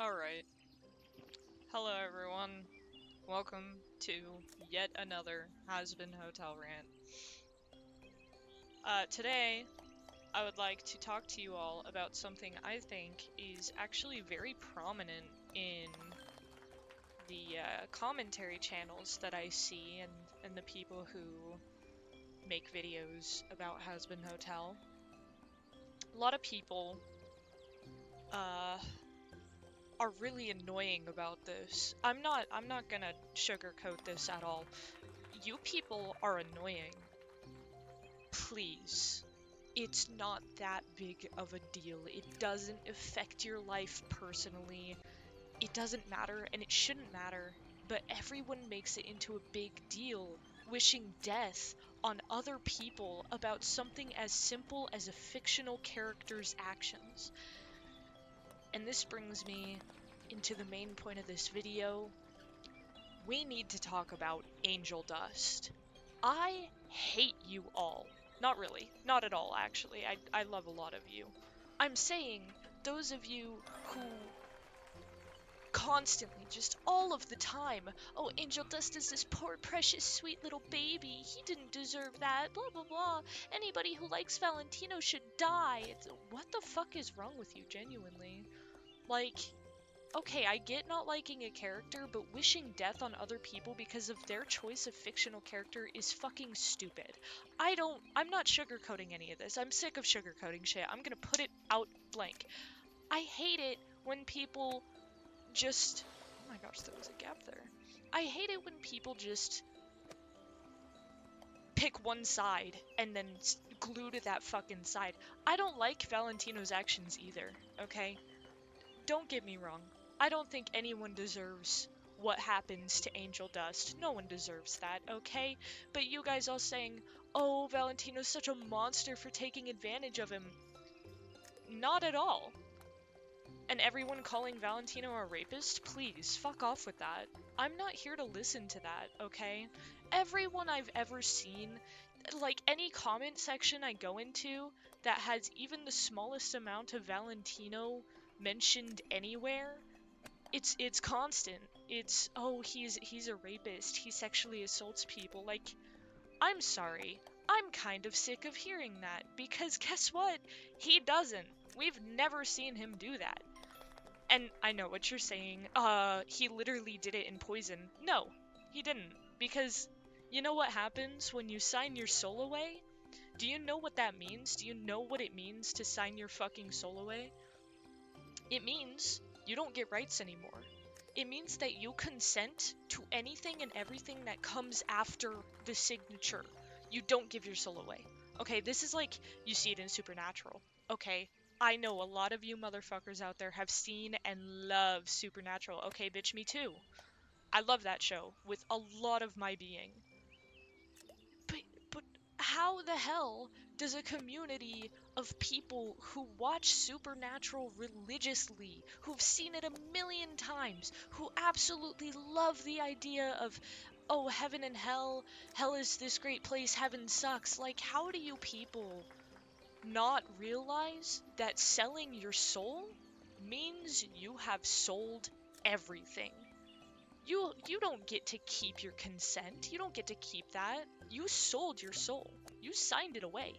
Alright. Hello everyone. Welcome to yet another Hazbin Hotel Rant. Uh, today, I would like to talk to you all about something I think is actually very prominent in the uh, commentary channels that I see and, and the people who make videos about Hazbin Hotel. A lot of people uh, are really annoying about this. I'm not I'm not gonna sugarcoat this at all. You people are annoying. Please. It's not that big of a deal. It doesn't affect your life personally. It doesn't matter and it shouldn't matter. But everyone makes it into a big deal, wishing death on other people about something as simple as a fictional character's actions. And this brings me into the main point of this video. We need to talk about angel dust. I hate you all. Not really. Not at all, actually. I, I love a lot of you. I'm saying those of you who constantly, just all of the time, oh, Angel Dust is this poor, precious, sweet little baby. He didn't deserve that. Blah, blah, blah. Anybody who likes Valentino should die. It's, what the fuck is wrong with you, genuinely? Like, okay, I get not liking a character, but wishing death on other people because of their choice of fictional character is fucking stupid. I don't, I'm not sugarcoating any of this. I'm sick of sugarcoating shit. I'm gonna put it out blank. I hate it when people just, oh my gosh, there was a gap there. I hate it when people just pick one side and then glue to that fucking side. I don't like Valentino's actions either, okay? Don't get me wrong. I don't think anyone deserves what happens to Angel Dust. No one deserves that, okay? But you guys all saying, oh, Valentino's such a monster for taking advantage of him. Not at all. And everyone calling Valentino a rapist, please, fuck off with that. I'm not here to listen to that, okay? Everyone I've ever seen, like any comment section I go into that has even the smallest amount of Valentino mentioned anywhere, it's it's constant. It's oh he's he's a rapist. He sexually assaults people. Like I'm sorry. I'm kind of sick of hearing that because guess what? He doesn't. We've never seen him do that. And I know what you're saying. Uh he literally did it in poison. No, he didn't because you know what happens when you sign your soul away? Do you know what that means? Do you know what it means to sign your fucking soul away? It means you don't get rights anymore. It means that you consent to anything and everything that comes after the signature. You don't give your soul away. Okay, this is like you see it in Supernatural. Okay, I know a lot of you motherfuckers out there have seen and love Supernatural. Okay, bitch, me too. I love that show with a lot of my being. But but how the hell does a community of people who watch Supernatural religiously, who've seen it a million times, who absolutely love the idea of, oh, heaven and hell, hell is this great place, heaven sucks. Like, how do you people not realize that selling your soul means you have sold everything? You you don't get to keep your consent. You don't get to keep that. You sold your soul. You signed it away.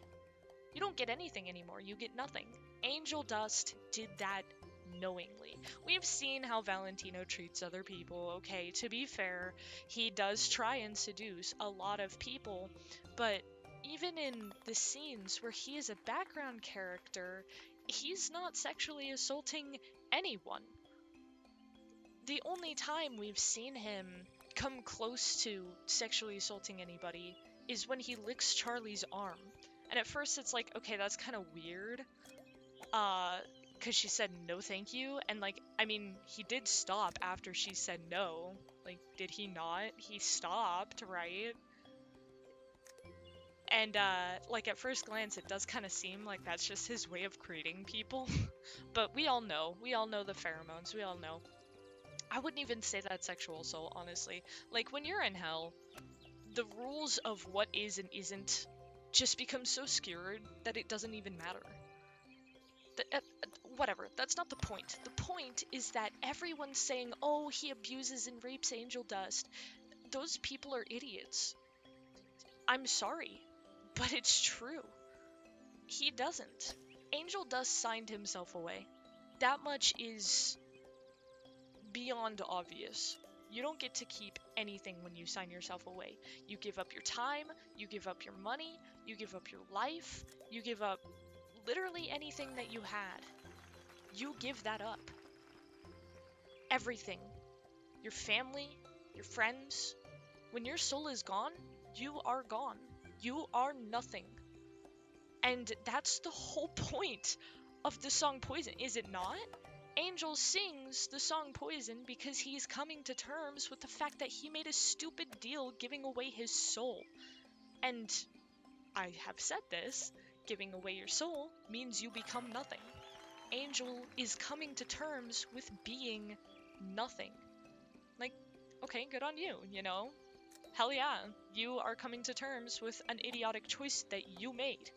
You don't get anything anymore, you get nothing. Angel Dust did that knowingly. We've seen how Valentino treats other people, okay? To be fair, he does try and seduce a lot of people, but even in the scenes where he is a background character, he's not sexually assaulting anyone. The only time we've seen him come close to sexually assaulting anybody is when he licks Charlie's arm. And at first it's like, okay, that's kind of weird. Uh, because she said no thank you. And like, I mean, he did stop after she said no. Like, did he not? He stopped, right? And uh, like at first glance, it does kind of seem like that's just his way of creating people. but we all know. We all know the pheromones. We all know. I wouldn't even say that's sexual assault, honestly. Like, when you're in hell, the rules of what is and isn't just becomes so skewed that it doesn't even matter. The, uh, whatever, that's not the point. The point is that everyone's saying, oh, he abuses and rapes Angel Dust. Those people are idiots. I'm sorry, but it's true. He doesn't. Angel Dust signed himself away. That much is beyond obvious. You don't get to keep anything when you sign yourself away. You give up your time, you give up your money, you give up your life, you give up literally anything that you had. You give that up. Everything. Your family, your friends. When your soul is gone, you are gone. You are nothing. And that's the whole point of the song Poison, is it not? Angel sings the song Poison because he's coming to terms with the fact that he made a stupid deal giving away his soul. And I have said this giving away your soul means you become nothing. Angel is coming to terms with being nothing. Like, okay, good on you, you know? Hell yeah, you are coming to terms with an idiotic choice that you made.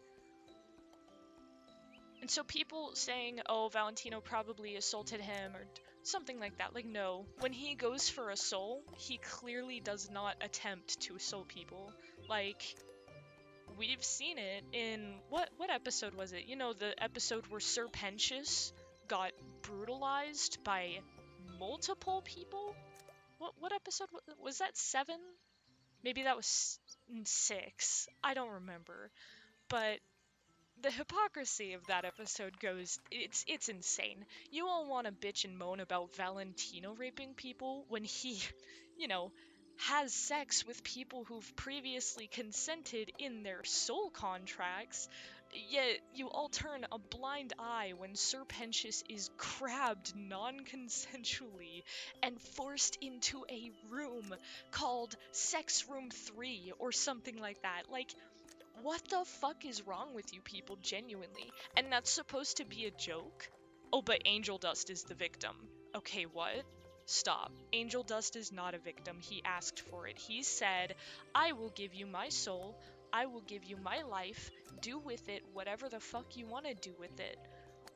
And so people saying, oh, Valentino probably assaulted him or something like that, like, no. When he goes for a soul, he clearly does not attempt to assault people. Like, we've seen it in what what episode was it? You know, the episode where Sir Pentious got brutalized by multiple people? What what episode was, that? 7? Maybe that was 6. I don't remember. But the hypocrisy of that episode goes it's it's insane. You all want to bitch and moan about Valentino raping people when he, you know, has sex with people who've previously consented in their soul contracts, yet you all turn a blind eye when Sir Pentious is grabbed non consensually and forced into a room called Sex Room 3 or something like that. Like, what the fuck is wrong with you people, genuinely? And that's supposed to be a joke? Oh, but Angel Dust is the victim. Okay, what? Stop. Angel Dust is not a victim. He asked for it. He said, I will give you my soul. I will give you my life. Do with it whatever the fuck you want to do with it.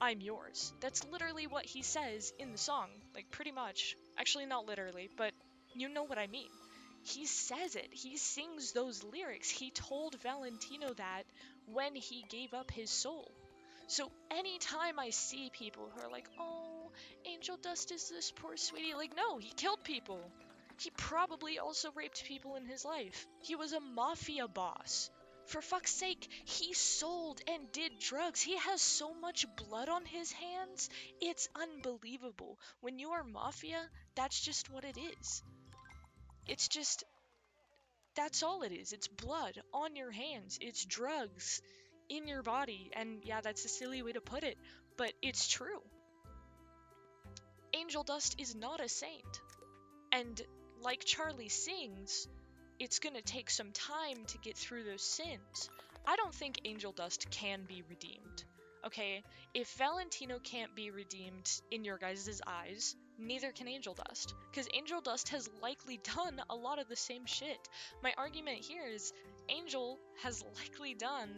I'm yours. That's literally what he says in the song. Like, pretty much. Actually, not literally, but you know what I mean. He says it. He sings those lyrics. He told Valentino that when he gave up his soul. So anytime I see people who are like, oh, Angel Dust is this poor sweetie, like, no, he killed people. He probably also raped people in his life. He was a mafia boss. For fuck's sake, he sold and did drugs. He has so much blood on his hands. It's unbelievable. When you are mafia, that's just what it is. It's just. That's all it is. It's blood on your hands. It's drugs in your body. And yeah, that's a silly way to put it, but it's true. Angel Dust is not a saint. And like Charlie sings, it's gonna take some time to get through those sins. I don't think Angel Dust can be redeemed. Okay, if Valentino can't be redeemed in your guys' eyes, neither can Angel Dust. Because Angel Dust has likely done a lot of the same shit. My argument here is Angel has likely done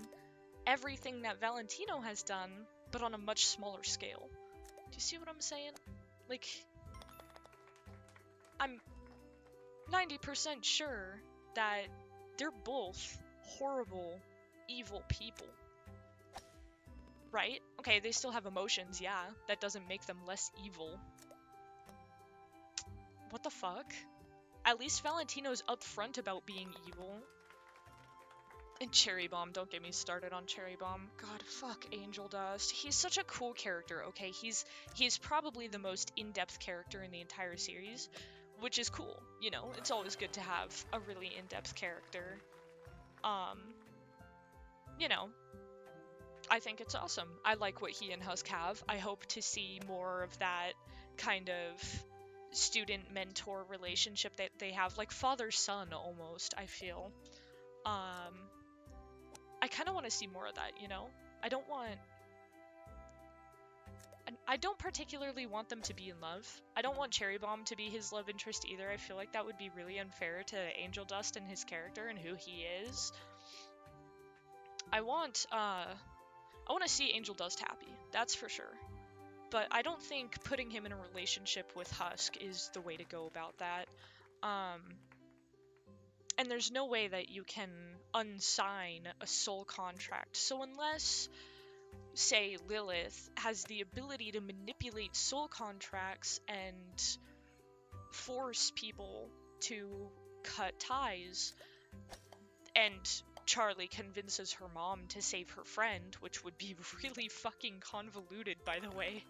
everything that Valentino has done, but on a much smaller scale. Do you see what I'm saying? Like, I'm 90% sure that they're both horrible, evil people. Right? Okay, they still have emotions, yeah. That doesn't make them less evil. What the fuck? At least Valentino's upfront about being evil. And Cherry Bomb, don't get me started on Cherry Bomb. God, fuck Angel Dust. He's such a cool character, okay? He's he's probably the most in-depth character in the entire series, which is cool. You know, it's always good to have a really in-depth character. Um, you know, I think it's awesome. I like what he and Husk have. I hope to see more of that kind of student mentor relationship that they have, like father son almost, I feel. Um, I kind of want to see more of that, you know? I don't want... I don't particularly want them to be in love. I don't want Cherry Bomb to be his love interest either. I feel like that would be really unfair to Angel Dust and his character and who he is. I want, uh... I want to see Angel Dust happy. That's for sure. but I don't think putting him in a relationship with Husk is the way to go about that. Um, and there's no way that you can unsign a soul contract. So unless say Lilith has the ability to manipulate soul contracts and force people to cut ties and Charlie convinces her mom to save her friend, which would be really fucking convoluted, by the way.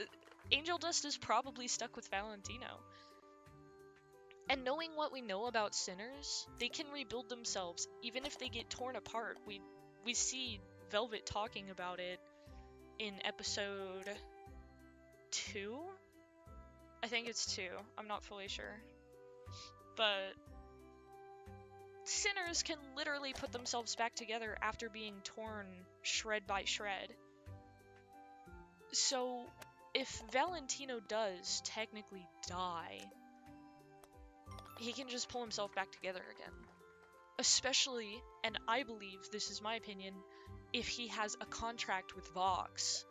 Uh, Angel Dust is probably stuck with Valentino. And knowing what we know about sinners, they can rebuild themselves even if they get torn apart. We we see Velvette talking about it in episode 2. I think it's 2. I'm not fully sure. But sinners can literally put themselves back together after being torn shred by shred. So, if Valentino does technically die, he can just pull himself back together again. Especially, and I believe this is my opinion, if he has a contract with Vox.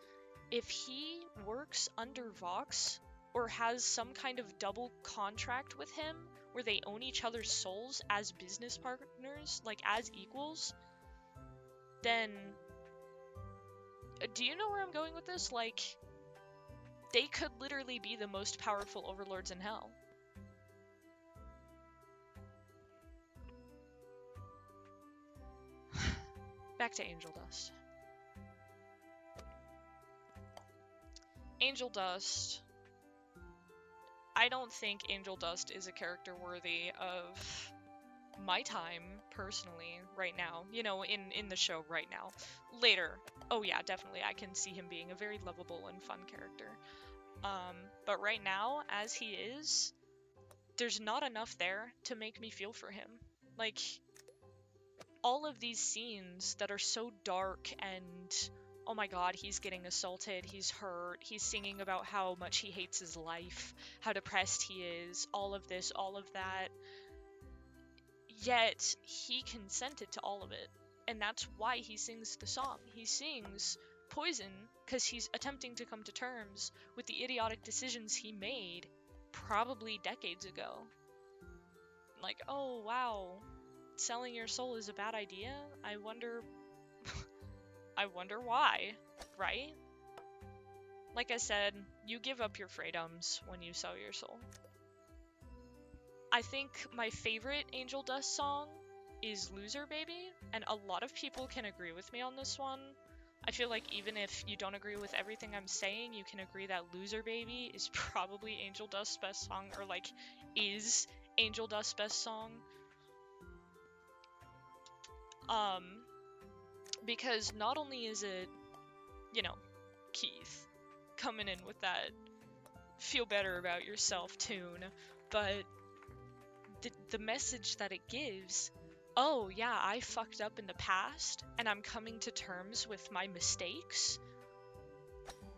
If he works under Vox or has some kind of double contract with him where they own each other's souls as business partners, like as equals, then uh, do you know where I'm going with this? Like they could literally be the most powerful overlords in hell. Back to Angel Dust. Angel Dust I don't think Angel Dust is a character worthy of my time personally right now you know in in the show right now. Later oh yeah definitely i can see him being a very lovable and fun character. Um but right now as he is there's not enough there to make me feel for him. Like all of these scenes that are so dark and oh my god, he's getting assaulted, he's hurt, he's singing about how much he hates his life, how depressed he is, all of this, all of that. Yet, he consented to all of it. And that's why he sings the song. He sings Poison because he's attempting to come to terms with the idiotic decisions he made probably decades ago. Like, oh wow, selling your soul is a bad idea? I wonder I wonder why, right? Like I said, you give up your freedoms when you sell your soul. I think my favorite Angel Dust song is Loser Baby, and a lot of people can agree with me on this one. I feel like even if you don't agree with everything I'm saying, you can agree that Loser Baby is probably Angel Dust's best song, or like, is Angel Dust's best song. Um, because not only is it, you know, Keith coming in with that feel better about yourself tune, but the, the message that it gives oh, yeah, I fucked up in the past and I'm coming to terms with my mistakes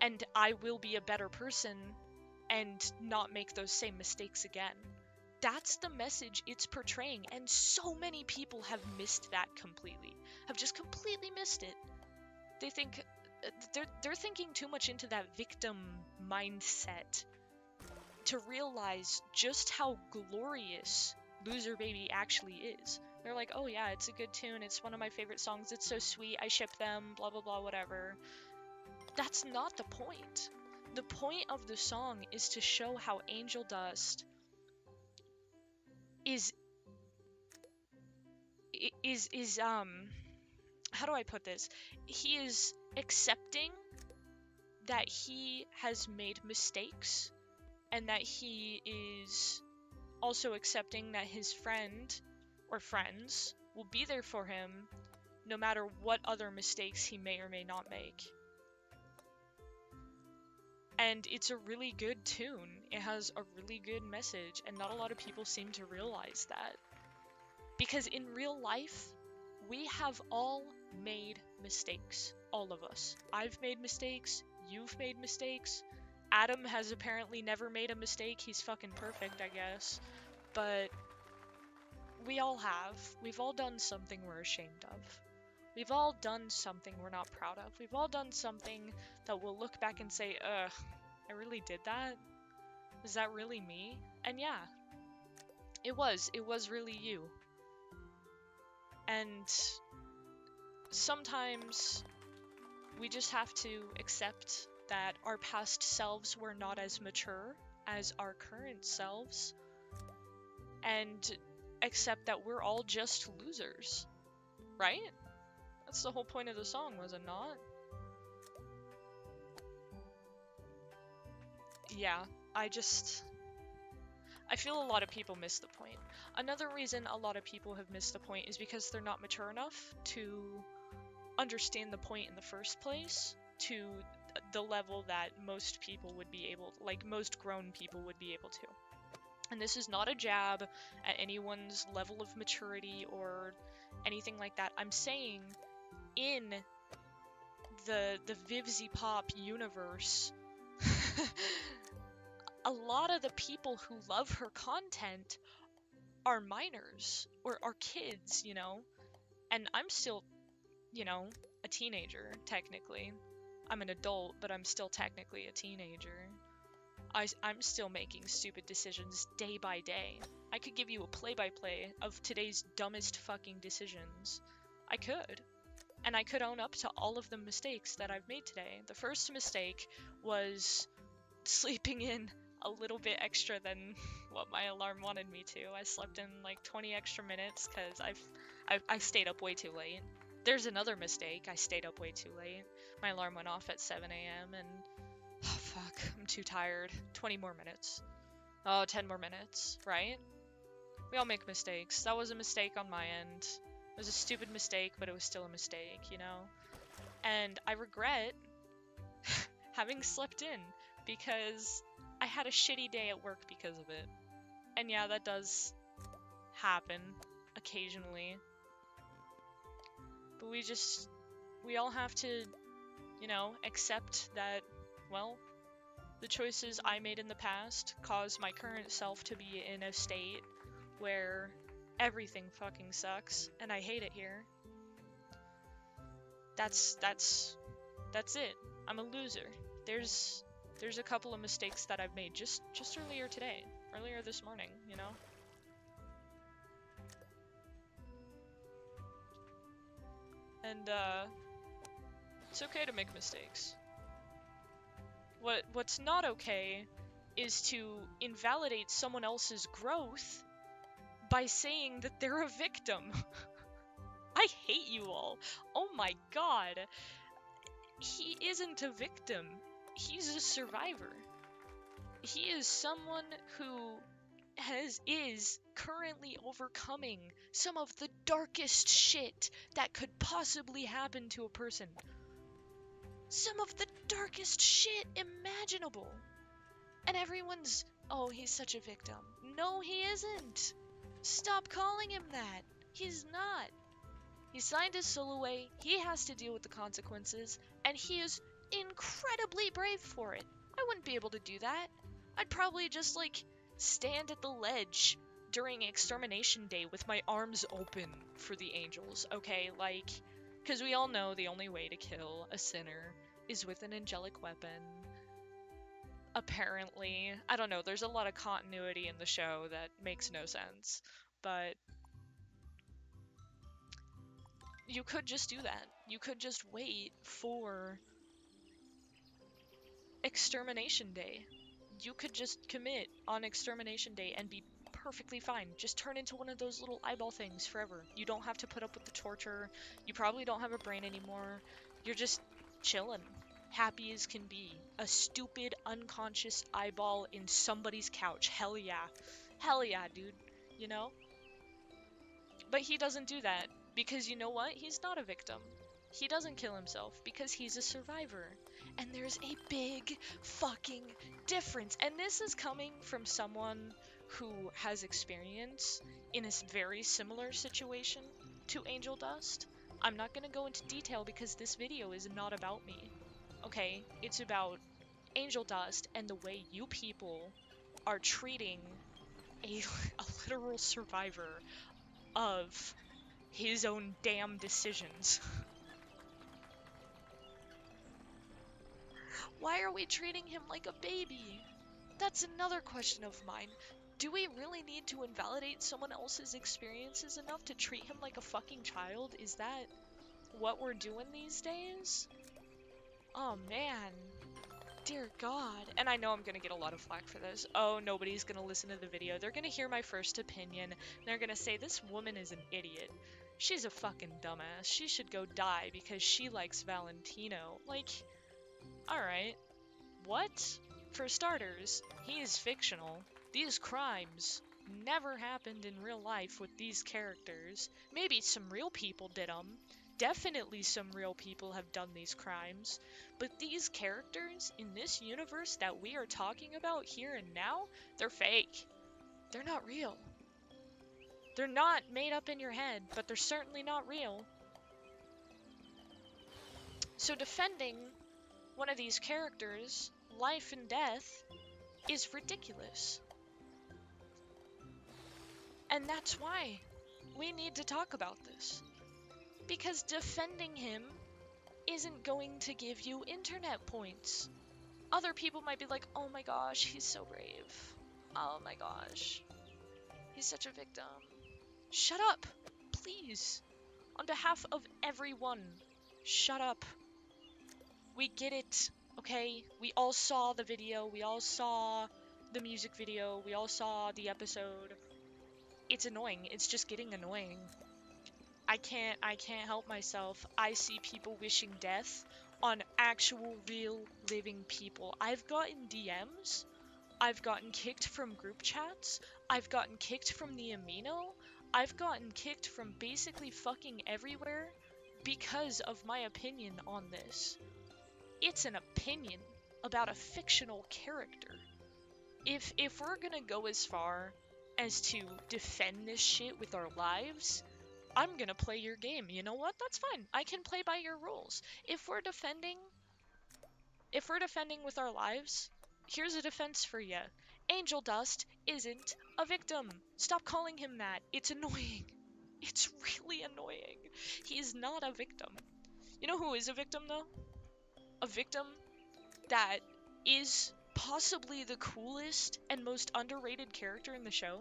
and I will be a better person and not make those same mistakes again. That's the message it's portraying, and so many people have missed that completely have just completely missed it. They think they're they're thinking too much into that victim mindset to realize just how glorious Loser Baby actually is. They're like, "Oh yeah, it's a good tune. It's one of my favorite songs. It's so sweet. I ship them, blah blah blah whatever." That's not the point. The point of the song is to show how Angel Dust is is is um how do I put this? He is accepting that he has made mistakes and that he is also accepting that his friend or friends will be there for him no matter what other mistakes he may or may not make. And it's a really good tune. It has a really good message, and not a lot of people seem to realize that. Because in real life, we have all made mistakes. All of us. I've made mistakes. You've made mistakes. Adam has apparently never made a mistake. He's fucking perfect, I guess. But we all have. We've all done something we're ashamed of. We've all done something we're not proud of. We've all done something that we'll look back and say, ugh, I really did that? Was that really me? And yeah, it was. It was really you. And sometimes we just have to accept that our past selves were not as mature as our current selves and accept that we're all just losers. Right? That's the whole point of the song, was it not? Yeah, I just... I feel a lot of people miss the point. Another reason a lot of people have missed the point is because they're not mature enough to understand the point in the first place to the level that most people would be able, like most grown people would be able to. And this is not a jab at anyone's level of maturity or anything like that. I'm saying in the the VivziePop universe, a lot of the people who love her content are minors or are kids, you know. And I'm still, you know, a teenager technically. I'm an adult, but I'm still technically a teenager. I, I'm still making stupid decisions day by day. I could give you a play by play of today's dumbest fucking decisions. I could. And I could own up to all of the mistakes that I've made today. The first mistake was sleeping in a little bit extra than what my alarm wanted me to. I slept in like 20 extra minutes because I've, I've I stayed up way too late. There's another mistake. I stayed up way too late. My alarm went off at 7 a.m. and oh fuck, I'm too tired. 20 more minutes. Oh, 10 more minutes, right? We all make mistakes. That was a mistake on my end. It was a stupid mistake, but it was still a mistake, you know? And I regret having slept in because I had a shitty day at work because of it. And yeah, that does happen occasionally. But we just, we all have to, you know, accept that, well, the choices I made in the past caused my current self to be in a state where everything fucking sucks and I hate it here. That's that's that's it. I'm a loser. There's there's a couple of mistakes that I've made just just earlier today, earlier this morning, you know. And uh it's okay to make mistakes. What what's not okay is to invalidate someone else's growth by saying that they're a victim. I hate you all. Oh my god. He isn't a victim. He's a survivor. He is someone who has is currently overcoming some of the darkest shit that could possibly happen to a person. Some of the darkest shit imaginable. And everyone's, oh, he's such a victim. No, he isn't. Stop calling him that. He's not. He signed his soul away, he has to deal with the consequences, and he is incredibly brave for it. I wouldn't be able to do that. I'd probably just, like, stand at the ledge during Extermination Day with my arms open for the angels, okay? Like, because we all know the only way to kill a sinner is with an angelic weapon. Apparently. I don't know, there's a lot of continuity in the show that makes no sense. But you could just do that. You could just wait for Extermination Day. You could just commit on Extermination Day and be perfectly fine. Just turn into one of those little eyeball things forever. You don't have to put up with the torture. You probably don't have a brain anymore. You're just chilling. Happy as can be. A stupid, unconscious eyeball in somebody's couch. Hell yeah. Hell yeah, dude. You know? But he doesn't do that because you know what? He's not a victim. He doesn't kill himself because he's a survivor. And there's a big fucking difference. And this is coming from someone who has experience in a very similar situation to Angel Dust. I'm not going to go into detail because this video is not about me. Okay? It's about Angel Dust and the way you people are treating a, a literal survivor of his own damn decisions. Why are we treating him like a baby? That's another question of mine. Do we really need to invalidate someone else's experiences enough to treat him like a fucking child? Is that what we're doing these days? Oh man. Dear God. And I know I'm gonna get a lot of flack for this. Oh, nobody's gonna listen to the video. They're gonna hear my first opinion. they're gonna say, this woman is an idiot. She's a fucking dumbass. She should go die because she likes Valentino. Like, alright. What? For starters, he is fictional. These crimes never happened in real life with these characters. Maybe some real people did them, definitely some real people have done these crimes, but these characters in this universe that we are talking about here and now, they're fake. They're not real. They're not made up in your head, but they're certainly not real. So defending one of these characters, life and death, is ridiculous. And that's why we need to talk about this. Because defending him isn't going to give you internet points. Other people might be like, oh my gosh, he's so brave. Oh my gosh. He's such a victim. Shut up, please. On behalf of everyone, shut up. We get it, okay? We all saw the video, we all saw the music video, we all saw the episode. It's annoying, it's just getting annoying. I can't I can't help myself. I see people wishing death on actual real living people. I've gotten DMs. I've gotten kicked from group chats. I've gotten kicked from the amino. I've gotten kicked from basically fucking everywhere because of my opinion on this. It's an opinion about a fictional character. If if we're going to go as far as to defend this shit with our lives, I'm gonna play your game. You know what? That's fine. I can play by your rules. If we're defending... If we're defending with our lives, here's a defense for you. Angel Dust isn't a victim. Stop calling him that. It's annoying. It's really annoying. He's not a victim. You know who is a victim, though? A victim that is possibly the coolest and most underrated character in the show.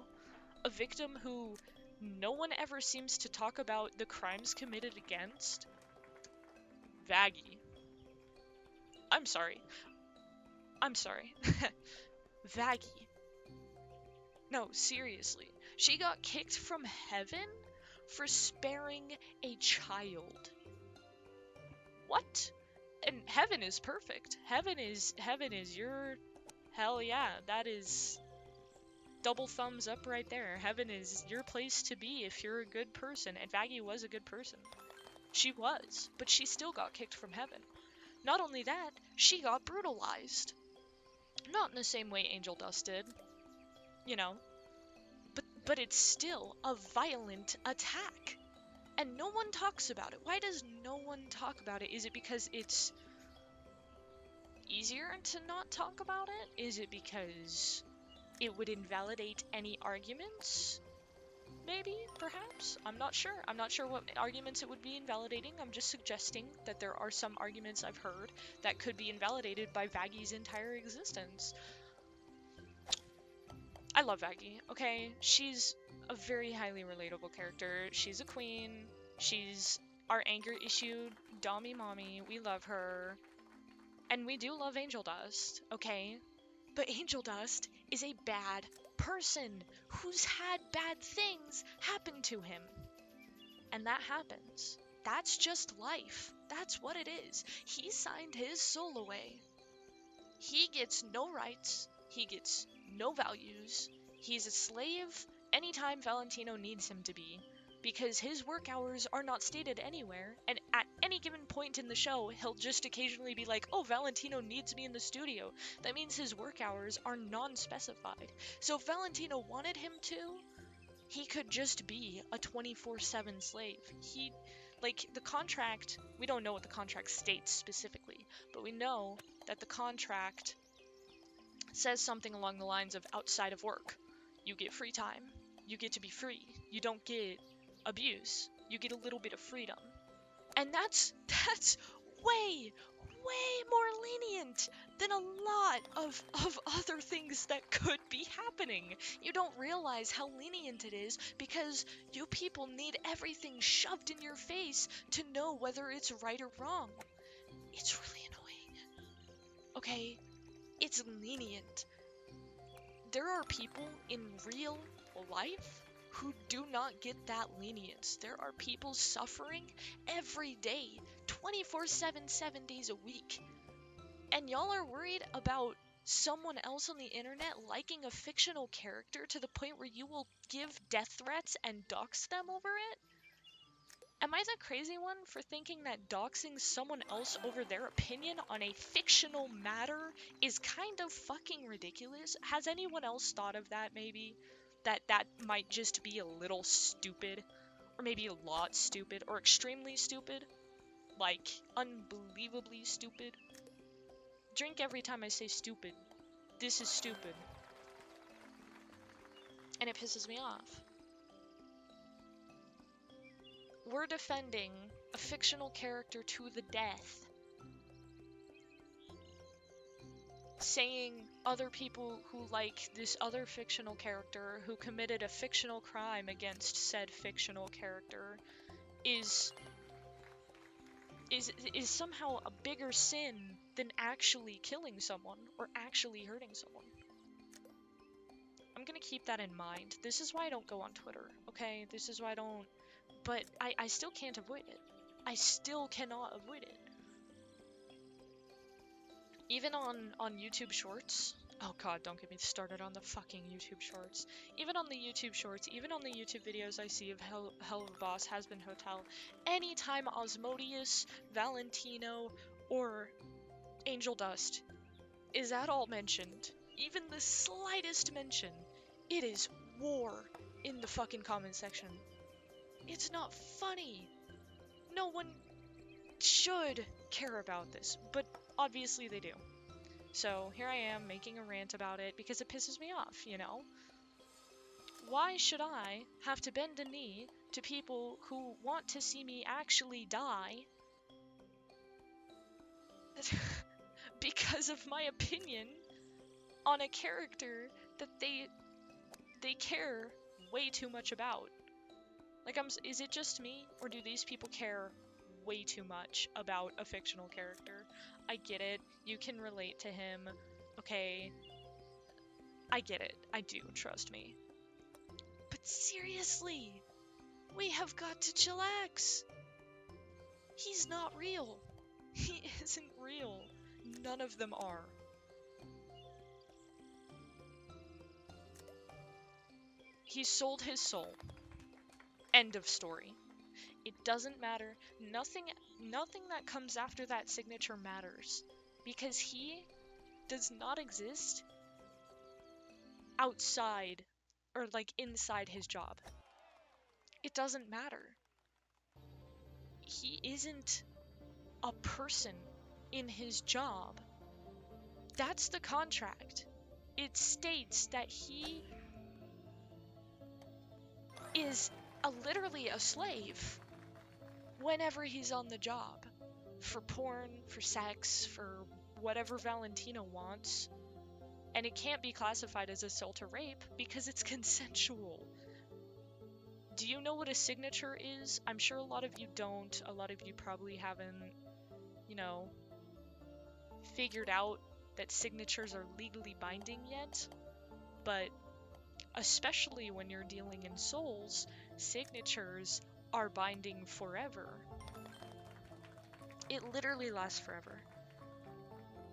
A victim who no one ever seems to talk about the crimes committed against Vaggie. I'm sorry. I'm sorry. Vaggie. No, seriously. She got kicked from heaven for sparing a child. What? And heaven is perfect. Heaven is heaven is your hell yeah. That is double thumbs up right there. Heaven is your place to be if you're a good person, and Vaggie was a good person. She was, but she still got kicked from heaven. Not only that, she got brutalized. Not in the same way Angel Dust did, you know, but, but it's still a violent attack. And no one talks about it. Why does no one talk about it? Is it because it's easier to not talk about it? Is it because it would invalidate any arguments? Maybe, perhaps? I'm not sure. I'm not sure what arguments it would be invalidating. I'm just suggesting that there are some arguments I've heard that could be invalidated by Vaggie's entire existence. I love Vaggie, okay? She's a very highly relatable character. She's a queen. She's our anger issue, Dommy Mommy. We love her. And we do love Angel Dust, okay? But Angel Dust is a bad person who's had bad things happen to him. And that happens. That's just life. That's what it is. He signed his soul away. He gets no rights. He gets no values. He's a slave anytime Valentino needs him to be because his work hours are not stated anywhere, and at any given point in the show, he'll just occasionally be like, oh, Valentino needs me in the studio. That means his work hours are non specified. So if Valentino wanted him to, he could just be a 24 7 slave. He, like, the contract, we don't know what the contract states specifically, but we know that the contract says something along the lines of outside of work. You get free time. You get to be free. You don't get abuse. you get a little bit of freedom. And that's that's way way more lenient than a lot of of other things that could be happening. You don't realize how lenient it is because you people need everything shoved in your face to know whether it's right or wrong. It's really annoying. Okay, it's lenient. There are people in real life who do not get that lenience. There are people suffering every day, 24 7, 7 days a week. And y'all are worried about someone else on the internet liking a fictional character to the point where you will give death threats and dox them over it? Am I the crazy one for thinking that doxing someone else over their opinion on a fictional matter is kind of fucking ridiculous? Has anyone else thought of that maybe? That that might just be a little stupid? Or maybe a lot stupid? Or extremely stupid? Like, unbelievably stupid? Drink every time I say stupid. This is stupid. And it pisses me off. We're defending a fictional character to the death. Saying other people who like this other fictional character who committed a fictional crime against said fictional character is is is somehow a bigger sin than actually killing someone or actually hurting someone. I'm gonna keep that in mind. This is why I don't go on Twitter, okay? This is why I don't but I, I still can't avoid it. I still cannot avoid it. Even on, on YouTube Shorts, oh god, don't get me started on the fucking YouTube Shorts. Even on the YouTube Shorts, even on the YouTube videos I see of Hell, Helluva Boss, Hazbin Hotel, anytime Asmodeus, Valentino, or Angel Dust is at all mentioned, even the slightest mention, it is war in the fucking comment section. It's not funny. No one should care about this, but obviously they do. So here I am making a rant about it because it pisses me off, you know? Why should I have to bend a knee to people who want to see me actually die because of my opinion on a character that they they care way too much about? Like, I'm, is it just me, or do these people care way too much about a fictional character? I get it. You can relate to him. Okay. I get it. I do, trust me. But seriously, we have got to chillax. He's not real. He isn't real. None of them are. He sold his soul. End of story. It doesn't matter. Nothing nothing that comes after that signature matters because he does not exist outside or like inside his job. It doesn't matter. He isn't a person in his job. That's the contract. It states that he is a, literally a slave whenever he's on the job. For porn, for sex, for whatever Valentino wants. And it can't be classified as assault or rape because it's consensual. Do you know what a signature is? I'm sure a lot of you don't. A lot of you probably haven't, you know, figured out that signatures are legally binding yet. But especially when you're dealing in souls, signatures are binding forever. It literally lasts forever.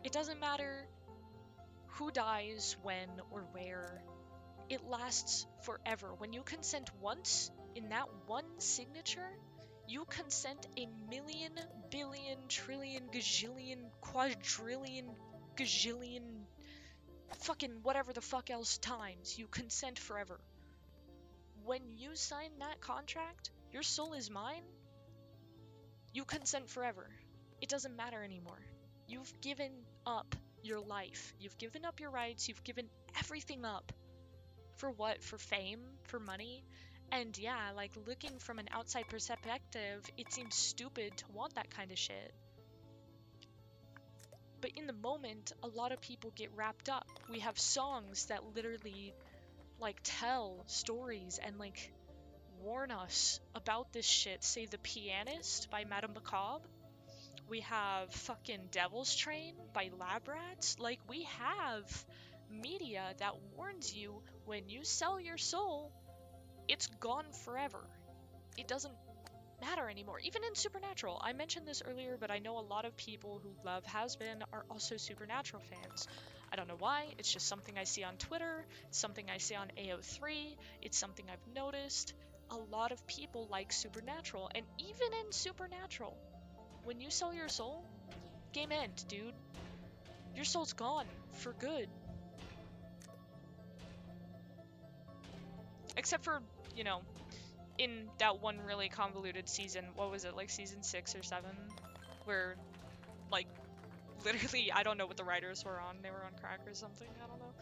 It doesn't matter who dies, when, or where. It lasts forever. When you consent once, in that one signature, you consent a million, billion, trillion, gajillion, quadrillion, gajillion, fucking whatever the fuck else times. You consent forever when you sign that contract, your soul is mine, you consent forever. It doesn't matter anymore. You've given up your life. You've given up your rights. You've given everything up. For what? For fame? For money? And yeah, like looking from an outside perspective, it seems stupid to want that kind of shit. But in the moment, a lot of people get wrapped up. We have songs that literally like tell stories and like warn us about this shit. Say The Pianist by Madame Macabre. We have fucking Devil's Train by Lab Rats. Like we have media that warns you when you sell your soul, it's gone forever. It doesn't matter anymore. Even in Supernatural, I mentioned this earlier, but I know a lot of people who love Hazbin are also Supernatural fans. I don't know why, it's just something I see on Twitter, it's something I see on AO3, it's something I've noticed. A lot of people like Supernatural, and even in Supernatural, when you sell your soul, game end, dude. Your soul's gone for good. Except for, you know, in that one really convoluted season, what was it, like season six or seven, where, like, literally, I don't know what the writers were on. They were on crack or something. I don't know.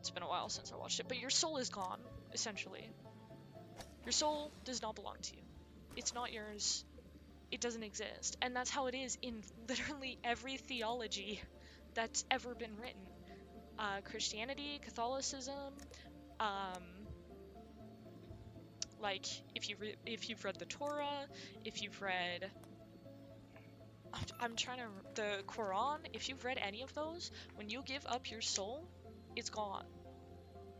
It's been a while since I watched it. But your soul is gone, essentially. Your soul does not belong to you. It's not yours. It doesn't exist. And that's how it is in literally every theology that's ever been written. Uh, Christianity, Catholicism, um, like if you if you've read the Torah, if you've read I'm trying to the Quran, if you've read any of those, when you give up your soul, it's gone.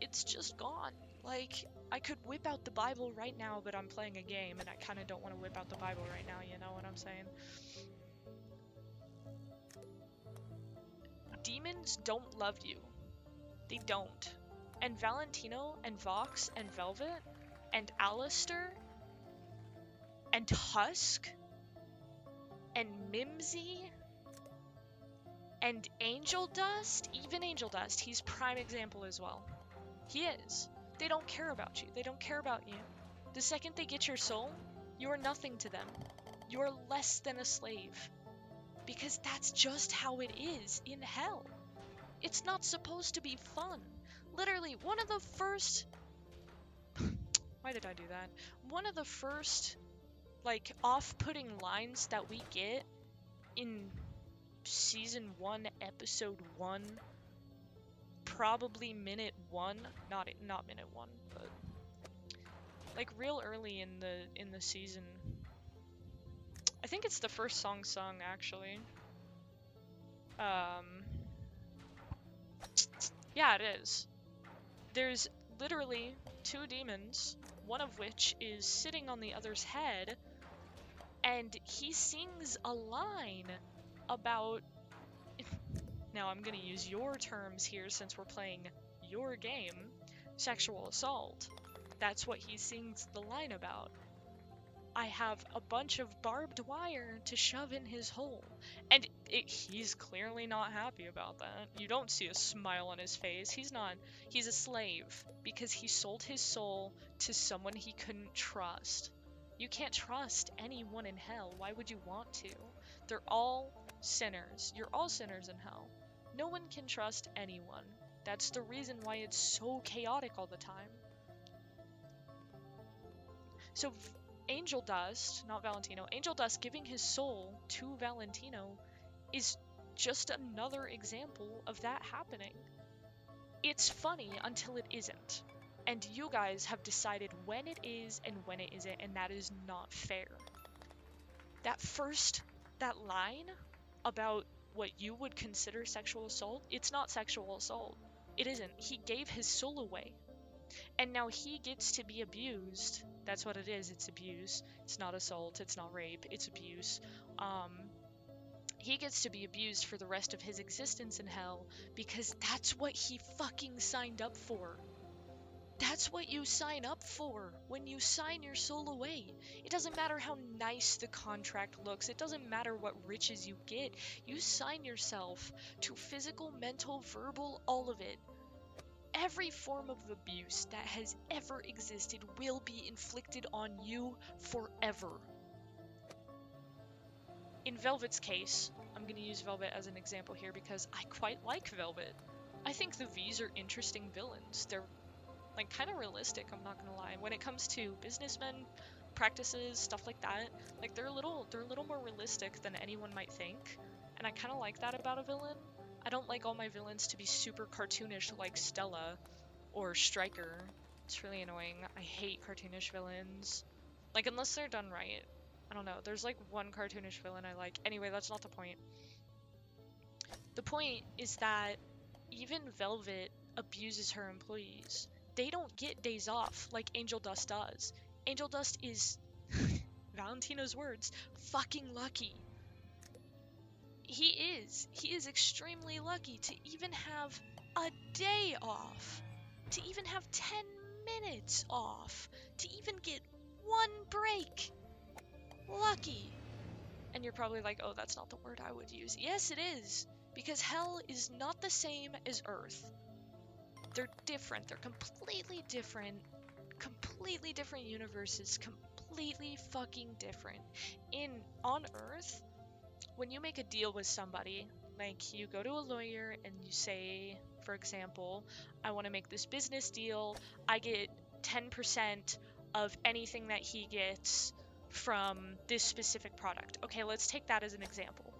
It's just gone. Like I could whip out the Bible right now, but I'm playing a game and I kind of don't want to whip out the Bible right now, you know what I'm saying? Demons don't love you. They don't. And Valentino and Vox and Velvette and Alastor and Husk and Mimsy and Angel Dust, even Angel Dust, he's prime example as well. He is. They don't care about you. They don't care about you. The second they get your soul, you are nothing to them. You are less than a slave. Because that's just how it is in hell. It's not supposed to be fun. Literally, one of the first why did I do that? One of the first, like, off-putting lines that we get in season one, episode one, probably minute one, not not minute one, but like real early in the in the season. I think it's the first song sung actually. Um, yeah, it is. There's literally two demons one of which is sitting on the other's head, and he sings a line about. Now, I'm gonna use your terms here since we're playing your game sexual assault. That's what he sings the line about. I have a bunch of barbed wire to shove in his hole. And it, he's clearly not happy about that. You don't see a smile on his face. He's not. He's a slave because he sold his soul to someone he couldn't trust. You can't trust anyone in hell. Why would you want to? They're all sinners. You're all sinners in hell. No one can trust anyone. That's the reason why it's so chaotic all the time. So Angel Dust, not Valentino, Angel Dust giving his soul to Valentino is just another example of that happening. It's funny until it isn't. And you guys have decided when it is and when it isn't, and that is not fair. That first, that line about what you would consider sexual assault, it's not sexual assault. It isn't. He gave his soul away. And now he gets to be abused that's what it is. It's abuse. It's not assault. It's not rape. It's abuse. Um, he gets to be abused for the rest of his existence in hell because that's what he fucking signed up for. That's what you sign up for when you sign your soul away. It doesn't matter how nice the contract looks, it doesn't matter what riches you get. You sign yourself to physical, mental, verbal, all of it every form of abuse that has ever existed will be inflicted on you forever. In Velvette's case, I'm going to use Velvette as an example here because I quite like Velvette. I think the V's are interesting villains. They're like kind of realistic. I'm not gonna lie. When it comes to businessmen practices, stuff like that, like they're a little they're a little more realistic than anyone might think, and I kind of like that about a villain. I don't like all my villains to be super cartoonish like Stella or Striker. It's really annoying. I hate cartoonish villains. Like, unless they're done right. I don't know. There's like one cartoonish villain I like. Anyway, that's not the point. The point is that even Velvette abuses her employees. They don't get days off like Angel Dust does. Angel Dust is, Valentino's words, fucking lucky he is. He is extremely lucky to even have a day off, to even have 10 minutes off, to even get one break. Lucky. And you're probably like, oh, that's not the word I would use. Yes, it is. Because hell is not the same as Earth. They're different. They're completely different. Completely different universes. Completely fucking different. In on Earth, when you make a deal with somebody, like you go to a lawyer and you say, for example, I want to make this business deal, I get 10% of anything that he gets from this specific product. Okay, let's take that as an example.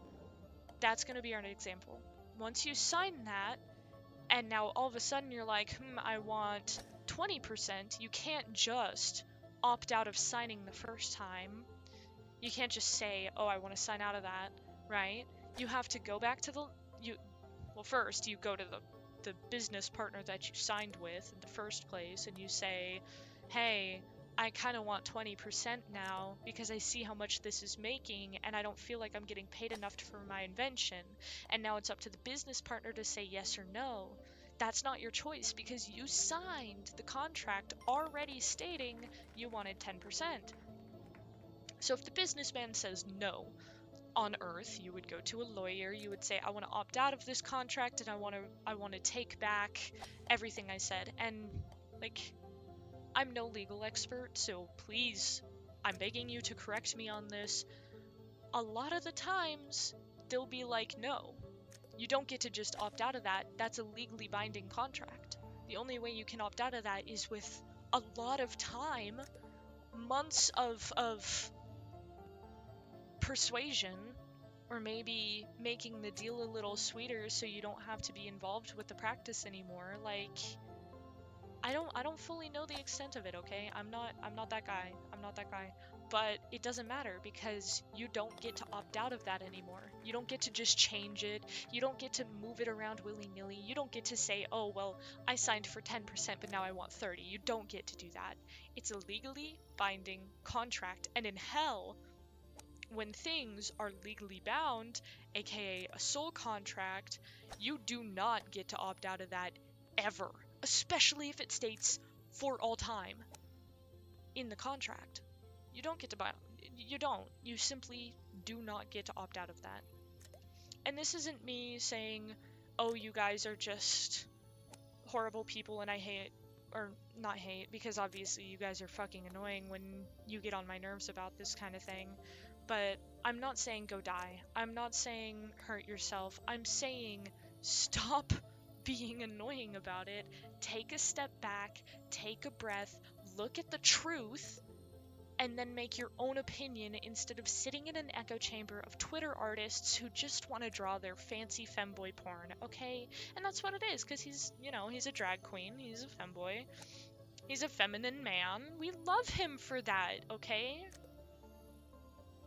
That's going to be our example. Once you sign that, and now all of a sudden you're like, hmm, I want 20%, you can't just opt out of signing the first time. You can't just say, oh, I want to sign out of that right? You have to go back to the you well first you go to the the business partner that you signed with in the first place and you say, "Hey, I kind of want 20% now because I see how much this is making and I don't feel like I'm getting paid enough for my invention." And now it's up to the business partner to say yes or no. That's not your choice because you signed the contract already stating you wanted 10%. So if the businessman says no, on Earth, you would go to a lawyer. You would say, "I want to opt out of this contract, and I want to, I want to take back everything I said." And like, I'm no legal expert, so please, I'm begging you to correct me on this. A lot of the times, they'll be like, "No, you don't get to just opt out of that. That's a legally binding contract. The only way you can opt out of that is with a lot of time, months of of persuasion or maybe making the deal a little sweeter so you don't have to be involved with the practice anymore like I don't I don't fully know the extent of it, okay? I'm not I'm not that guy. I'm not that guy. But it doesn't matter because you don't get to opt out of that anymore. You don't get to just change it. You don't get to move it around willy-nilly. You don't get to say, "Oh, well, I signed for 10%, but now I want 30." You don't get to do that. It's a legally binding contract, and in hell, when things are legally bound, aka a soul contract, you do not get to opt out of that ever, especially if it states for all time in the contract. You don't get to buy you don't. You simply do not get to opt out of that. And this isn't me saying, "Oh, you guys are just horrible people and I hate or not hate because obviously you guys are fucking annoying when you get on my nerves about this kind of thing. But I'm not saying go die. I'm not saying hurt yourself. I'm saying stop being annoying about it. Take a step back, take a breath, look at the truth, and then make your own opinion instead of sitting in an echo chamber of Twitter artists who just want to draw their fancy femboy porn, okay? And that's what it is, because he's, you know, he's a drag queen, he's a femboy, he's a feminine man. We love him for that, okay?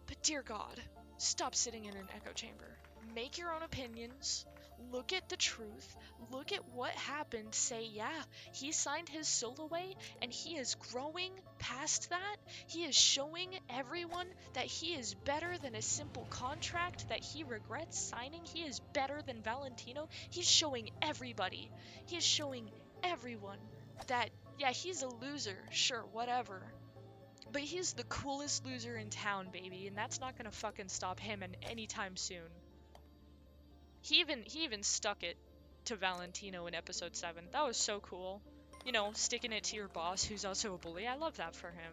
But dear God, stop sitting in an echo chamber. Make your own opinions. Look at the truth. Look at what happened. Say, yeah, he signed his soul away and he is growing past that. He is showing everyone that he is better than a simple contract that he regrets signing. He is better than Valentino. He's showing everybody. He is showing everyone that, yeah, he's a loser. Sure, whatever. But he's the coolest loser in town, baby, and that's not gonna fucking stop him and anytime soon. He even he even stuck it to Valentino in episode 7. That was so cool. You know, sticking it to your boss who's also a bully. I love that for him.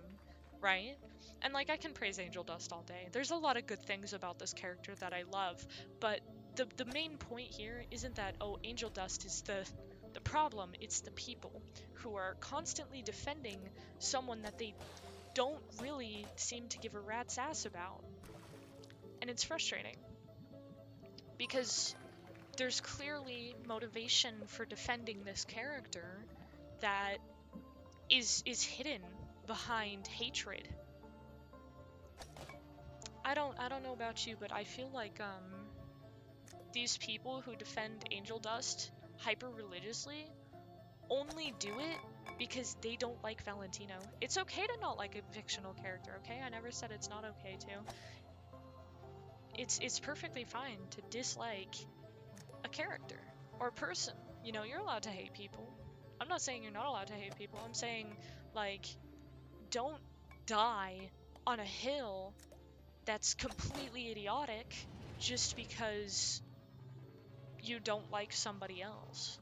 Right? And like I can praise Angel Dust all day. There's a lot of good things about this character that I love, but the the main point here isn't that oh Angel Dust is the the problem, it's the people who are constantly defending someone that they don't really seem to give a rat's ass about. And it's frustrating. Because there's clearly motivation for defending this character that is is hidden behind hatred. I don't I don't know about you, but I feel like um these people who defend Angel Dust hyper religiously only do it because they don't like Valentino. It's okay to not like a fictional character, okay? I never said it's not okay to. It's it's perfectly fine to dislike a character or a person. You know, you're allowed to hate people. I'm not saying you're not allowed to hate people. I'm saying like don't die on a hill that's completely idiotic just because you don't like somebody else.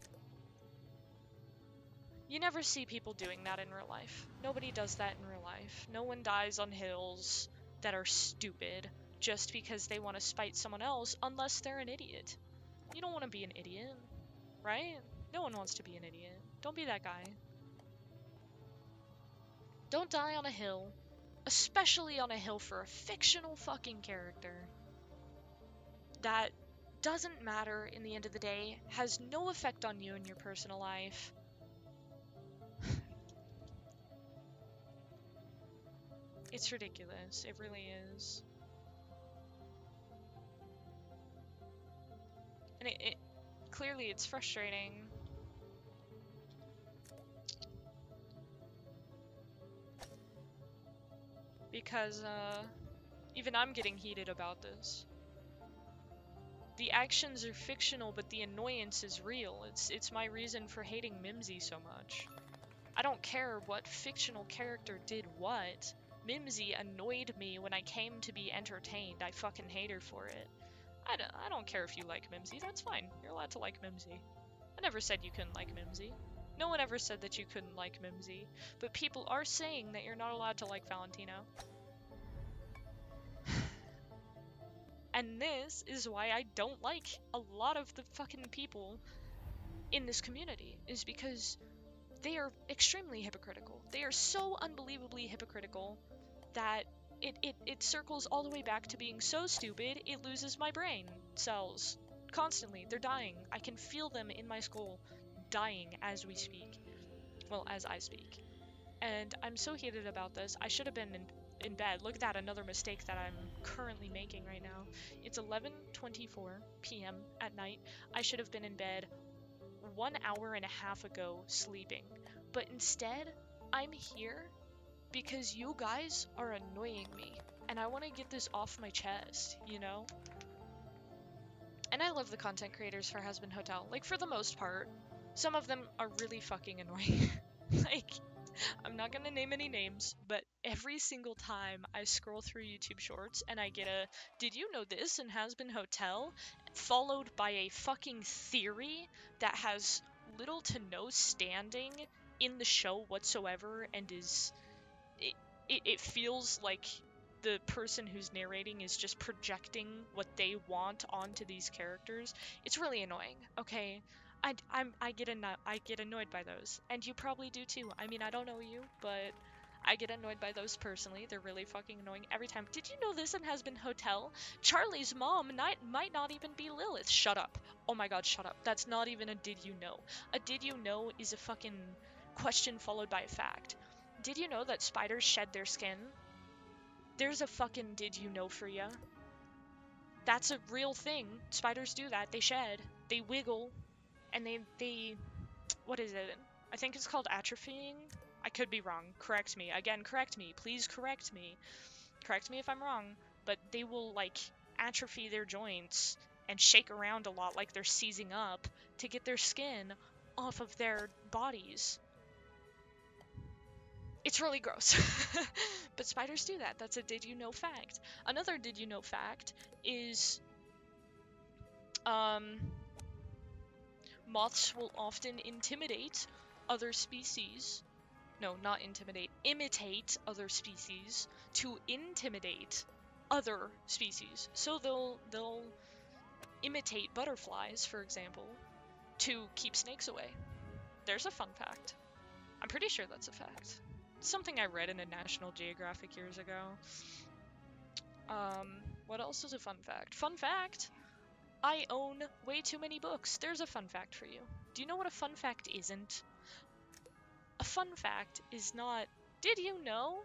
You never see people doing that in real life. Nobody does that in real life. No one dies on hills that are stupid just because they want to spite someone else unless they're an idiot. You don't want to be an idiot, right? No one wants to be an idiot. Don't be that guy. Don't die on a hill, especially on a hill for a fictional fucking character that doesn't matter in the end of the day, has no effect on you in your personal life. it's ridiculous. It really is. And it, it clearly it's frustrating. Because, uh, even I'm getting heated about this the actions are fictional, but the annoyance is real. It's it's my reason for hating Mimsy so much. I don't care what fictional character did what. Mimsy annoyed me when I came to be entertained. I fucking hate her for it. I don't, I don't care if you like Mimsy, that's fine. You're allowed to like Mimsy. I never said you couldn't like Mimsy. No one ever said that you couldn't like Mimsy. But people are saying that you're not allowed to like Valentino. And this is why I don't like a lot of the fucking people in this community, is because they are extremely hypocritical. They are so unbelievably hypocritical that it, it, it circles all the way back to being so stupid it loses my brain cells constantly. They're dying. I can feel them in my skull dying as we speak. Well, as I speak. And I'm so heated about this. I should have been in in bed. Look at that, another mistake that I'm currently making right now. It's 11:24 p.m. at night. I should have been in bed 1 hour and a half ago sleeping. But instead, I'm here because you guys are annoying me and I want to get this off my chest, you know? And I love the content creators for Hazbin Hotel. Like for the most part, some of them are really fucking annoying. like I'm not gonna name any names, but every single time I scroll through YouTube Shorts and I get a "Did you know this?" and Hazbin Hotel, followed by a fucking theory that has little to no standing in the show whatsoever and is it, it, feels like the person who's narrating is just projecting what they want onto these characters. It's really annoying. Okay, I, I'm, I get anno- I get annoyed by those, and you probably do too. I mean, I don't know you, but I get annoyed by those personally. They're really fucking annoying every time. Did you know this and Hazbin Hotel? Charlie's mom might, might not even be Lilith. Shut up. Oh my god, shut up. That's not even a did you know. A did you know is a fucking question followed by a fact. Did you know that spiders shed their skin? There's a fucking did you know for ya. That's a real thing. Spiders do that. They shed. They wiggle and they they what is it? I think it's called atrophying. I could be wrong. Correct me. Again, correct me. Please correct me. Correct me if I'm wrong, but they will like atrophy their joints and shake around a lot like they're seizing up to get their skin off of their bodies. It's really gross. but spiders do that. That's a did you know fact. Another did you know fact is um Moths will often intimidate other species. No, not intimidate. Imitate other species to intimidate other species. So they'll they'll imitate butterflies, for example, to keep snakes away. There's a fun fact. I'm pretty sure that's a fact. Something I read in a National Geographic years ago. Um, what else is a fun fact? Fun fact! I own way too many books. There's a fun fact for you. Do you know what a fun fact isn't? A fun fact is not. Did you know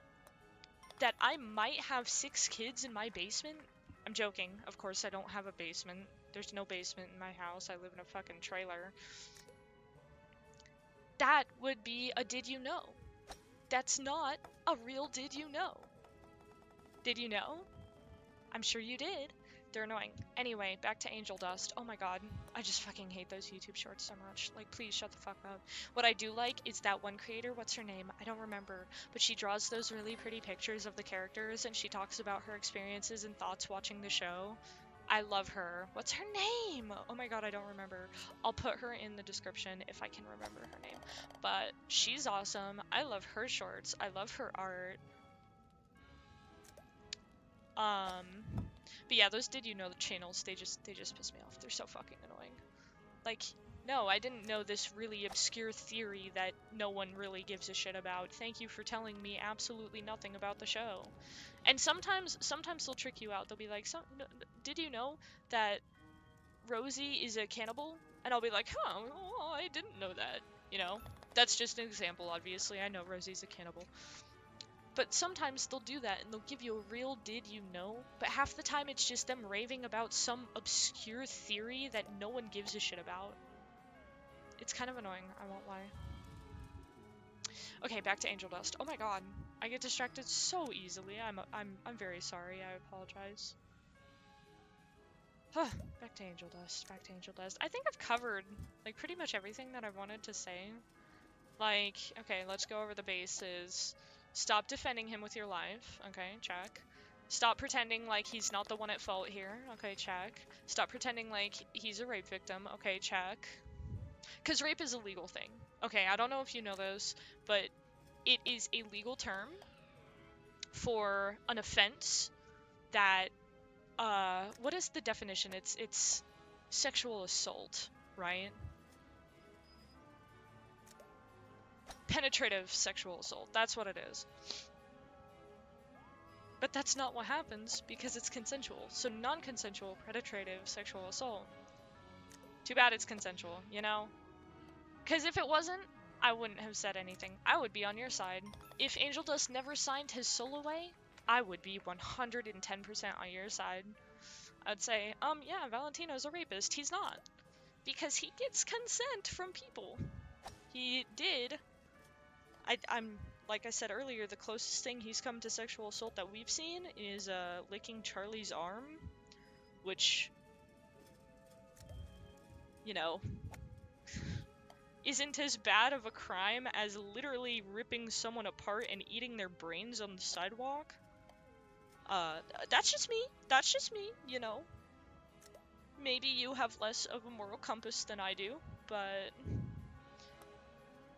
that I might have six kids in my basement? I'm joking. Of course, I don't have a basement. There's no basement in my house. I live in a fucking trailer. That would be a did you know. That's not a real did you know. Did you know? I'm sure you did. They're annoying. Anyway, back to Angel Dust. Oh my god. I just fucking hate those YouTube shorts so much. Like, please shut the fuck up. What I do like is that one creator, what's her name? I don't remember. But she draws those really pretty pictures of the characters and she talks about her experiences and thoughts watching the show. I love her. What's her name? Oh my god, I don't remember. I'll put her in the description if I can remember her name. But she's awesome. I love her shorts. I love her art. Um, but yeah, those did you know the channels, they just they just piss me off. They're so fucking annoying. Like, no, I didn't know this really obscure theory that no one really gives a shit about. Thank you for telling me absolutely nothing about the show. And sometimes sometimes they'll trick you out. They'll be like, "Some did you know that Rosie is a cannibal?" And I'll be like, "Huh, I didn't know that." You know? That's just an example, obviously. I know Rosie's a cannibal. But sometimes they'll do that and they'll give you a real did you know, but half the time it's just them raving about some obscure theory that no one gives a shit about. It's kind of annoying, I won't lie. Okay, back to Angel Dust. Oh my god, I get distracted so easily. I'm I'm I'm very sorry. I apologize. Huh, back to Angel Dust. Back to Angel Dust. I think I've covered like pretty much everything that I wanted to say. Like, okay, let's go over the bases. Stop defending him with your life. Okay, check. Stop pretending like he's not the one at fault here. Okay, check. Stop pretending like he's a rape victim. Okay, check. Because rape is a legal thing. Okay, I don't know if you know those, but it is a legal term for an offense that, uh, what is the definition? It's, it's sexual assault, right? penetrative sexual assault. That's what it is. But that's not what happens because it's consensual. So non-consensual penetrative sexual assault. Too bad it's consensual, you know? Because if it wasn't, I wouldn't have said anything. I would be on your side. If Angel Dust never signed his soul away, I would be 110% on your side. I'd say, um, yeah, Valentino's a rapist. He's not. Because he gets consent from people. He did I, I'm like I said earlier, the closest thing he's come to sexual assault that we've seen is uh, licking Charlie's arm, which, you know, isn't as bad of a crime as literally ripping someone apart and eating their brains on the sidewalk. Uh, that's just me. That's just me, you know. Maybe you have less of a moral compass than I do, but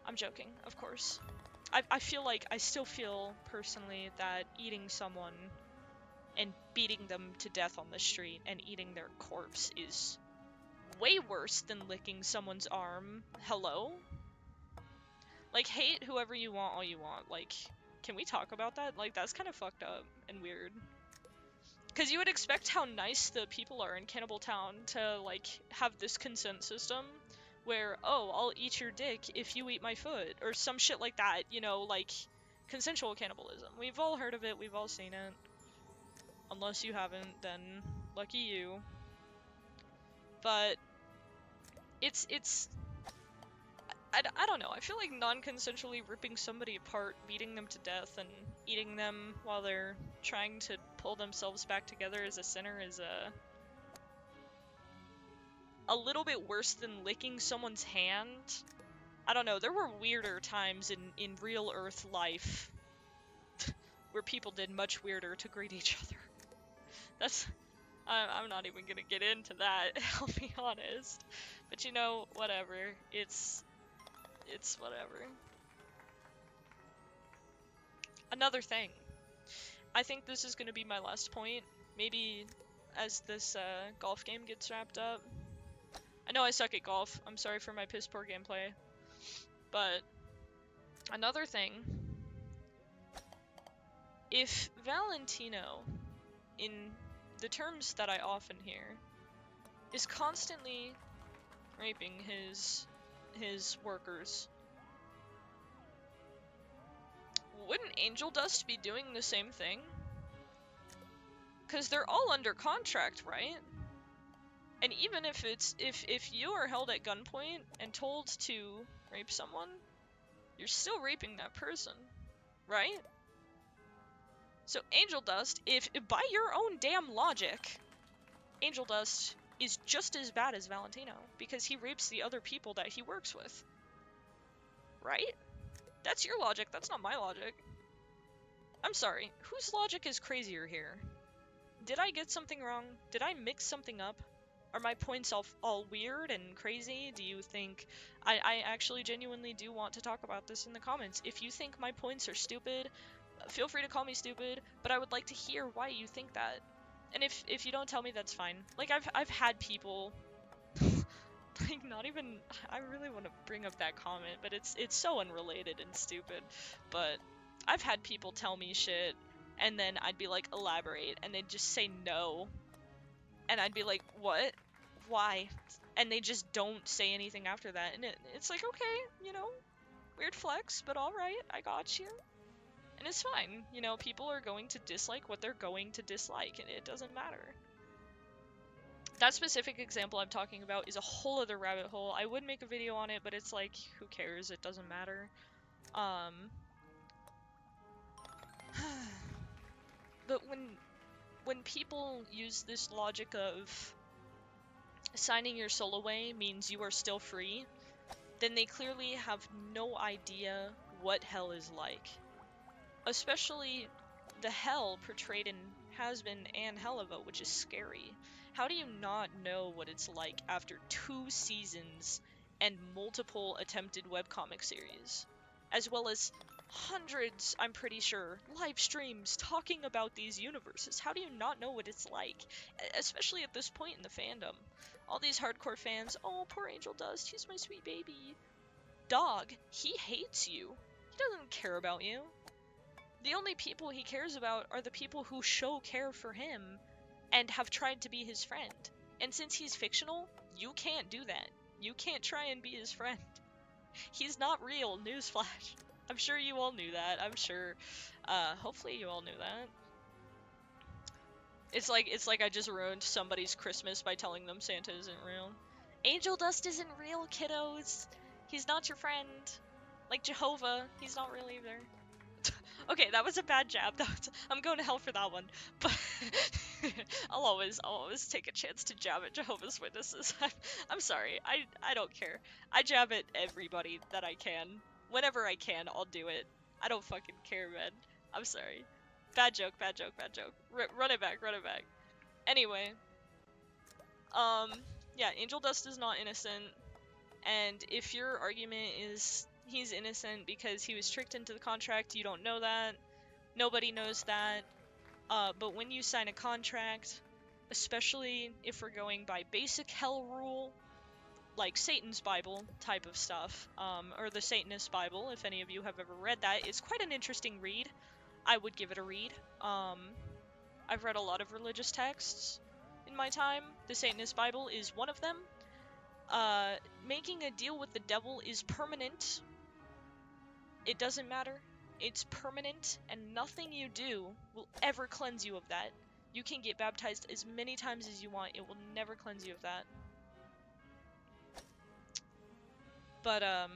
I'm joking, of course. I, I feel like, I still feel personally that eating someone and beating them to death on the street and eating their corpse is way worse than licking someone's arm. Hello? Like, hate whoever you want all you want. Like, can we talk about that? Like, that's kind of fucked up and weird. Because you would expect how nice the people are in Cannibal Town to, like, have this consent system where, oh, I'll eat your dick if you eat my foot, or some shit like that, you know, like consensual cannibalism. We've all heard of it, we've all seen it. Unless you haven't, then lucky you. But it's, it's, I, I don't know, I feel like non-consensually ripping somebody apart, beating them to death, and eating them while they're trying to pull themselves back together as a sinner is a a little bit worse than licking someone's hand. I don't know, there were weirder times in, in real Earth life where people did much weirder to greet each other. That's... I'm not even gonna get into that, I'll be honest. But you know, whatever. It's... It's whatever. Another thing. I think this is gonna be my last point. Maybe as this uh, golf game gets wrapped up, I know I suck at golf. I'm sorry for my piss poor gameplay. But another thing, if Valentino, in the terms that I often hear, is constantly raping his his workers, wouldn't Angel Dust be doing the same thing? Because they're all under contract, right? And even if it's if if you are held at gunpoint and told to rape someone, you're still raping that person, right? So Angel Dust, if by your own damn logic, Angel Dust is just as bad as Valentino because he rapes the other people that he works with. Right? That's your logic, that's not my logic. I'm sorry, whose logic is crazier here? Did I get something wrong? Did I mix something up? Are my points all, all weird and crazy? Do you think... I, I actually genuinely do want to talk about this in the comments. If you think my points are stupid, feel free to call me stupid, but I would like to hear why you think that. And if, if you don't tell me, that's fine. Like, I've, I've had people... like, not even... I really want to bring up that comment, but it's, it's so unrelated and stupid. But I've had people tell me shit, and then I'd be like, elaborate, and they'd just say no. And I'd be like, what? Why? And they just don't say anything after that. And it, it's like, okay, you know, weird flex, but alright, I got you. And it's fine. You know, people are going to dislike what they're going to dislike, and it doesn't matter. That specific example I'm talking about is a whole other rabbit hole. I would make a video on it, but it's like, who cares? It doesn't matter. Um, but when when people use this logic of signing your soul away means you are still free, then they clearly have no idea what hell is like. Especially the hell portrayed in Hazbin and Helluva, which is scary. How do you not know what it's like after two seasons and multiple attempted webcomic series? As well as hundreds, I'm pretty sure, live streams talking about these universes. How do you not know what it's like? Especially at this point in the fandom. All these hardcore fans, oh, poor Angel Dust, he's my sweet baby. Dog, he hates you. He doesn't care about you. The only people he cares about are the people who show care for him and have tried to be his friend. And since he's fictional, you can't do that. You can't try and be his friend. He's not real, newsflash. I'm sure you all knew that. I'm sure. Uh, hopefully you all knew that. It's like it's like I just ruined somebody's Christmas by telling them Santa isn't real. Angel dust isn't real, kiddos. He's not your friend. Like Jehovah, he's not real either. okay, that was a bad jab. Was, I'm going to hell for that one. But I'll always I'll always take a chance to jab at Jehovah's Witnesses. I'm, I'm sorry. I I don't care. I jab at everybody that I can whenever I can, I'll do it. I don't fucking care, man. I'm sorry. Bad joke, bad joke, bad joke. R run it back, run it back. Anyway. Um, yeah, Angel Dust is not innocent. And if your argument is he's innocent because he was tricked into the contract, you don't know that. Nobody knows that. Uh, but when you sign a contract, especially if we're going by basic hell rule, like Satan's Bible type of stuff, um, or the Satanist Bible, if any of you have ever read that. It's quite an interesting read. I would give it a read. Um, I've read a lot of religious texts in my time. The Satanist Bible is one of them. Uh, making a deal with the devil is permanent. It doesn't matter. It's permanent, and nothing you do will ever cleanse you of that. You can get baptized as many times as you want, it will never cleanse you of that. But, um...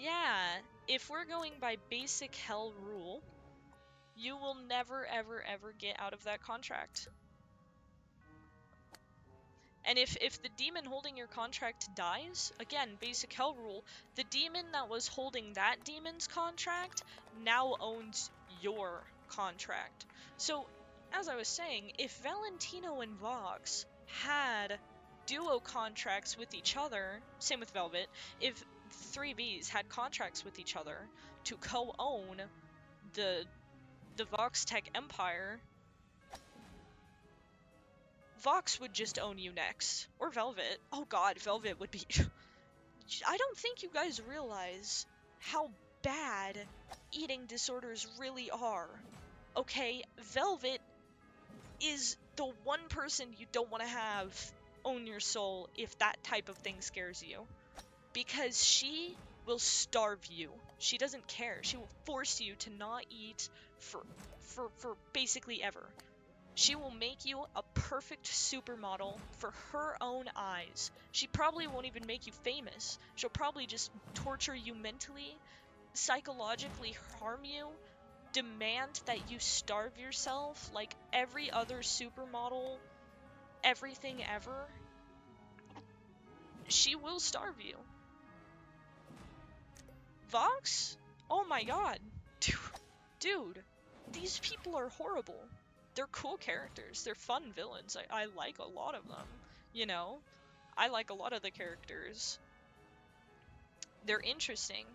Yeah, if we're going by basic hell rule, you will never, ever, ever get out of that contract. And if, if the demon holding your contract dies, again, basic hell rule, the demon that was holding that demon's contract now owns your contract. So, as I was saying, if Valentino and Vox had duo contracts with each other, same with Velvette, if 3Vs had contracts with each other to co-own the the VoxTek empire, Vox would just own you next. Or Velvette. Oh god, Velvette would be... I don't think you guys realize how bad eating disorders really are. Okay, Velvette is the one person you don't want to have own your soul if that type of thing scares you. Because she will starve you. She doesn't care. She will force you to not eat for for for basically ever. She will make you a perfect supermodel for her own eyes. She probably won't even make you famous. She'll probably just torture you mentally, psychologically harm you, demand that you starve yourself like every other supermodel, everything ever. She will starve you. Vox? Oh my god. Dude, these people are horrible. They're cool characters. They're fun villains. I, I like a lot of them. You know? I like a lot of the characters. They're interesting.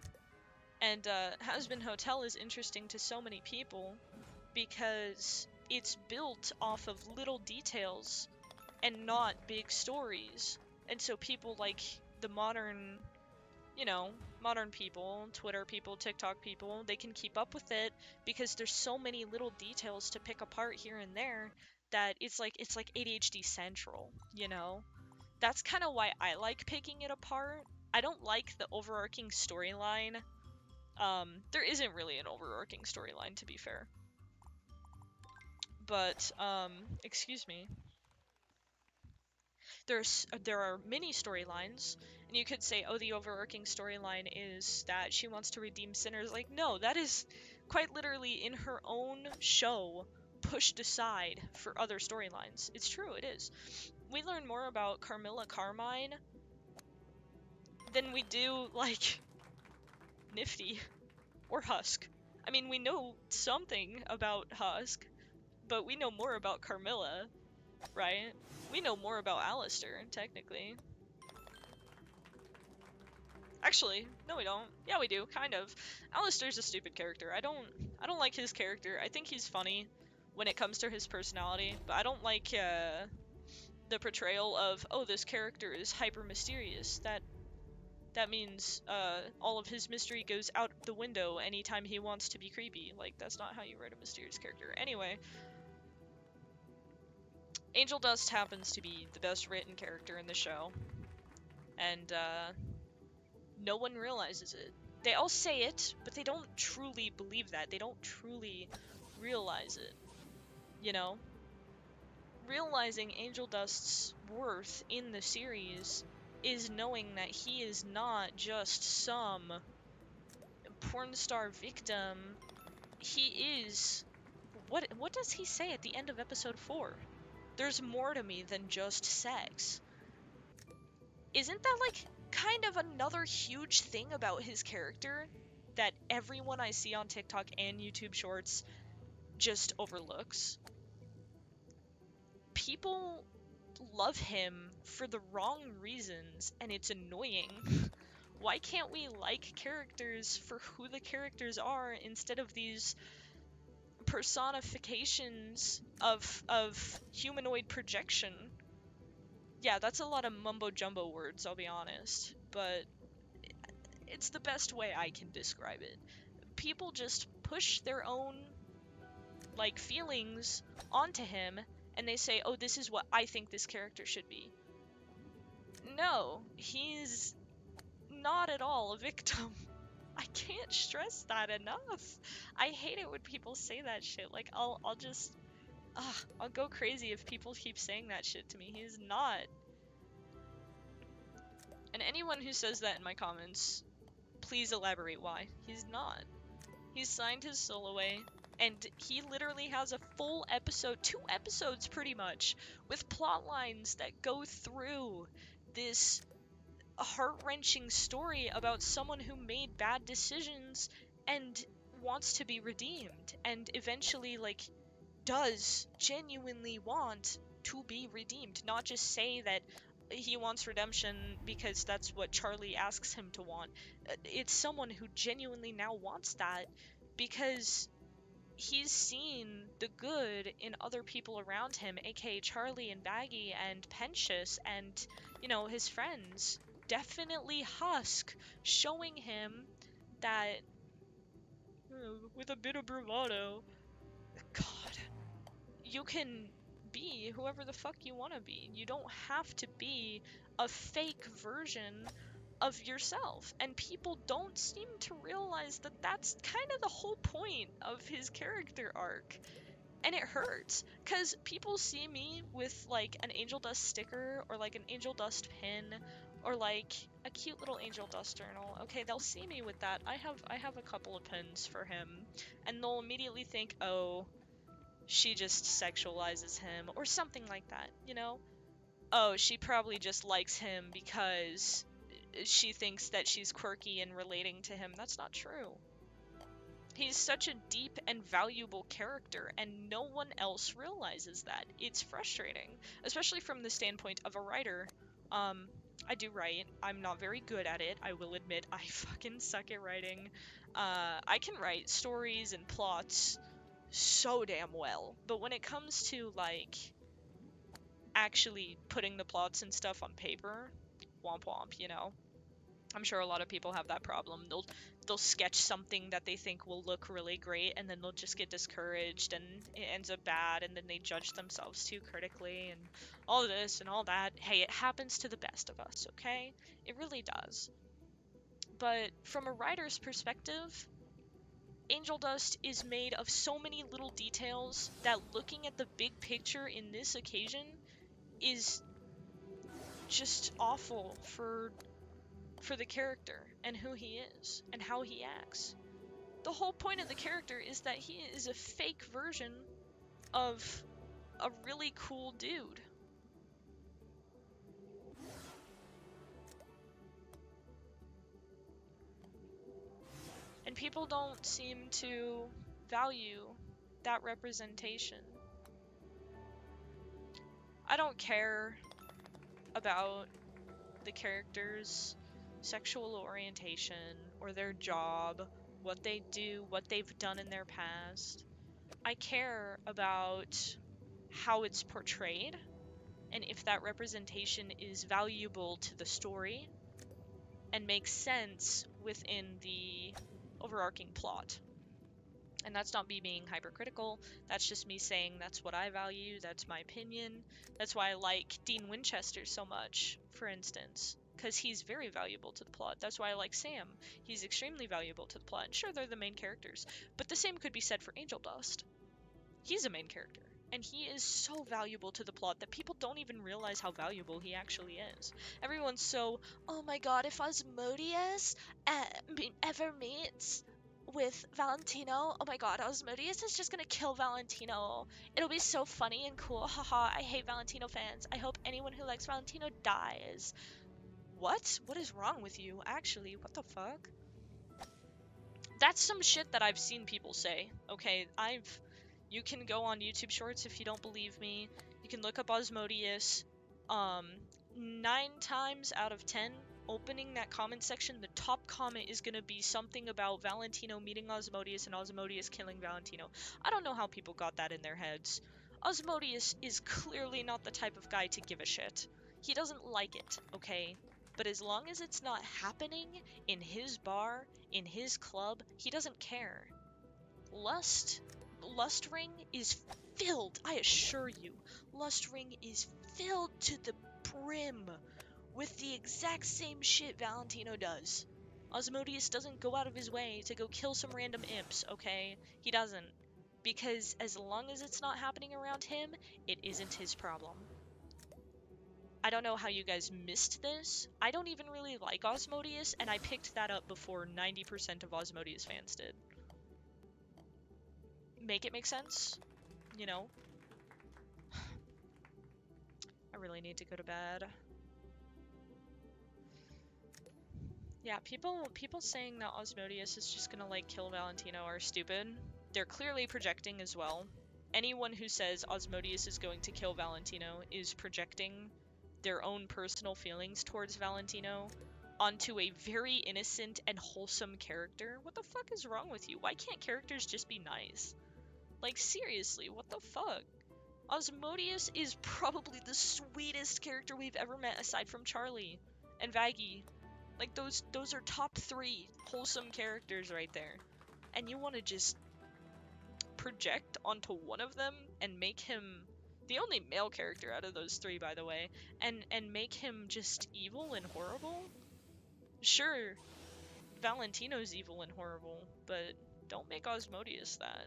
And uh, Hazbin Hotel is interesting to so many people because it's built off of little details and not big stories. And so people like the modern, you know, modern people, Twitter people, TikTok people, they can keep up with it because there's so many little details to pick apart here and there that it's like it's like ADHD central, you know? That's kind of why I like picking it apart. I don't like the overarching storyline. Um, there isn't really an overarching storyline, to be fair. But, um, excuse me. There's there are many storylines, and you could say, oh, the overarching storyline is that she wants to redeem sinners. Like, no, that is quite literally in her own show pushed aside for other storylines. It's true, it is. We learn more about Carmilla Carmine than we do, like, Nifty or Husk. I mean, we know something about Husk, but we know more about Carmilla, right? We know more about Alastor, technically. Actually, no we don't. Yeah, we do, kind of. Alastor's a stupid character. I don't I don't like his character. I think he's funny when it comes to his personality, but I don't like uh, the portrayal of, oh, this character is hyper mysterious. That that means uh, all of his mystery goes out the window anytime he wants to be creepy. Like, that's not how you write a mysterious character. Anyway, Angel Dust happens to be the best written character in the show. And, uh, no one realizes it. They all say it, but they don't truly believe that. They don't truly realize it. You know? Realizing Angel Dust's worth in the series is knowing that he is not just some porn star victim. He is what what does he say at the end of episode 4? There's more to me than just sex. Isn't that like kind of another huge thing about his character that everyone I see on TikTok and YouTube Shorts just overlooks? People love him for the wrong reasons, and it's annoying. Why can't we like characters for who the characters are instead of these personifications of of humanoid projection? Yeah, that's a lot of mumbo jumbo words, I'll be honest, but it's the best way I can describe it. People just push their own like feelings onto him and they say, "Oh, this is what I think this character should be." No, he's not at all a victim. I can't stress that enough. I hate it when people say that shit. Like I'll I'll just I'll go crazy if people keep saying that shit to me. He's not. And anyone who says that in my comments, please elaborate why. He's not. He's signed his soul away, and he literally has a full episode, two episodes pretty much, with plot lines that go through this heart-wrenching story about someone who made bad decisions and wants to be redeemed and eventually like does genuinely want to be redeemed not just say that he wants redemption because that's what Charlie asks him to want. It's someone who genuinely now wants that because he's seen the good in other people around him aka Charlie and Vaggie and Pentious and you know his friends definitely Husk, showing him that uh, with a bit of bravado, God, you can be whoever the fuck you want to be. You don't have to be a fake version of yourself. And people don't seem to realize that that's kind of the whole point of his character arc. And it hurts because people see me with like an angel dust sticker or like an angel dust pin or like a cute little angel dust journal. Okay, they'll see me with that. I have I have a couple of pins for him and they'll immediately think, "Oh, she just sexualizes him or something like that, you know? Oh, she probably just likes him because she thinks that she's quirky and relating to him. That's not true. He's such a deep and valuable character, and no one else realizes that. It's frustrating, especially from the standpoint of a writer. Um, I do write. I'm not very good at it. I will admit I fucking suck at writing. Uh, I can write stories and plots so damn well, but when it comes to like actually putting the plots and stuff on paper, womp womp, you know. I'm sure a lot of people have that problem. They'll they'll sketch something that they think will look really great and then they'll just get discouraged and it ends up bad and then they judge themselves too critically and all this and all that. Hey, it happens to the best of us, okay? It really does. But from a writer's perspective, Angel Dust is made of so many little details that looking at the big picture in this occasion is just awful for for the character and who he is and how he acts. The whole point of the character is that he is a fake version of a really cool dude. And people don't seem to value that representation. I don't care about the characters' sexual orientation or their job, what they do, what they've done in their past. I care about how it's portrayed and if that representation is valuable to the story and makes sense within the overarching plot. And that's not me being hypercritical, that's just me saying that's what I value, that's my opinion. That's why I like Dean Winchester so much, for instance, because he's very valuable to the plot. That's why I like Sam. He's extremely valuable to the plot. And sure, they're the main characters, but the same could be said for Angel Dust. He's a main character, and he is so valuable to the plot that people don't even realize how valuable he actually is. Everyone's so, oh my god, if Asmodeus uh, ever meets with Valentino. Oh my god, Asmodeus is just gonna kill Valentino. It'll be so funny and cool. Haha, I hate Valentino fans. I hope anyone who likes Valentino dies. What? What is wrong with you? Actually, what the fuck? That's some shit that I've seen people say. Okay, I've... You can go on YouTube Shorts if you don't believe me. You can look up Asmodeus. Um, nine times out of ten, opening that comment section, the top comment is going to be something about Valentino meeting Asmodeus and Asmodeus killing Valentino. I don't know how people got that in their heads. Asmodeus is clearly not the type of guy to give a shit. He doesn't like it, okay? But as long as it's not happening in his bar, in his club, he doesn't care. Lust, Lust Ring is filled, I assure you, Lust Ring is filled to the brim with the exact same shit Valentino does. Asmodeus doesn't go out of his way to go kill some random imps, okay? He doesn't. Because as long as it's not happening around him, it isn't his problem. I don't know how you guys missed this. I don't even really like Asmodeus, and I picked that up before 90% of Asmodeus fans did. Make it make sense? You know? I really need to go to bed. Yeah, people people saying that Asmodeus is just gonna like kill Valentino are stupid. They're clearly projecting as well. Anyone who says Asmodeus is going to kill Valentino is projecting their own personal feelings towards Valentino onto a very innocent and wholesome character. What the fuck is wrong with you? Why can't characters just be nice? Like seriously, what the fuck? Asmodeus is probably the sweetest character we've ever met aside from Charlie and Vaggie. Like those those are top three wholesome characters right there. And you want to just project onto one of them and make him the only male character out of those three by the way and and make him just evil and horrible? Sure valentino's evil and horrible but don't make Asmodeus that.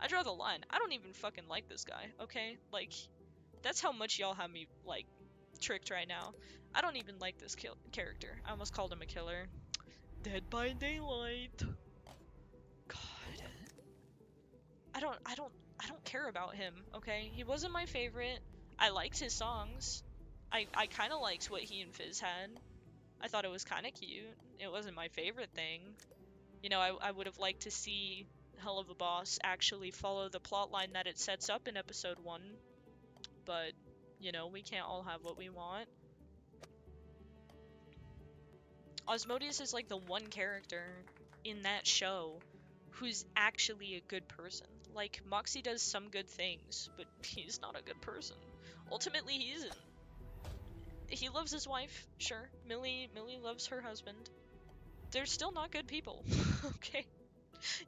I draw the line. I don't even fucking like this guy okay? Like that's how much y'all have me like tricked right now. I don't even like this character. I almost called him a killer. Dead by daylight. God. I don't i don't I don't care about him, okay? He wasn't my favorite. I liked his songs. I, I kind of liked what he and Fizz had. I thought it was kind of cute. It wasn't my favorite thing. You know, I, I would have liked to see Helluva Boss actually follow the plot line that it sets up in episode 1. But, you know, we can't all have what we want. Asmodeus is like the one character in that show who's actually a good person. Like, Moxxie does some good things, but he's not a good person. Ultimately, he isn't. He loves his wife, sure. Millie, Millie loves her husband. They're still not good people, okay?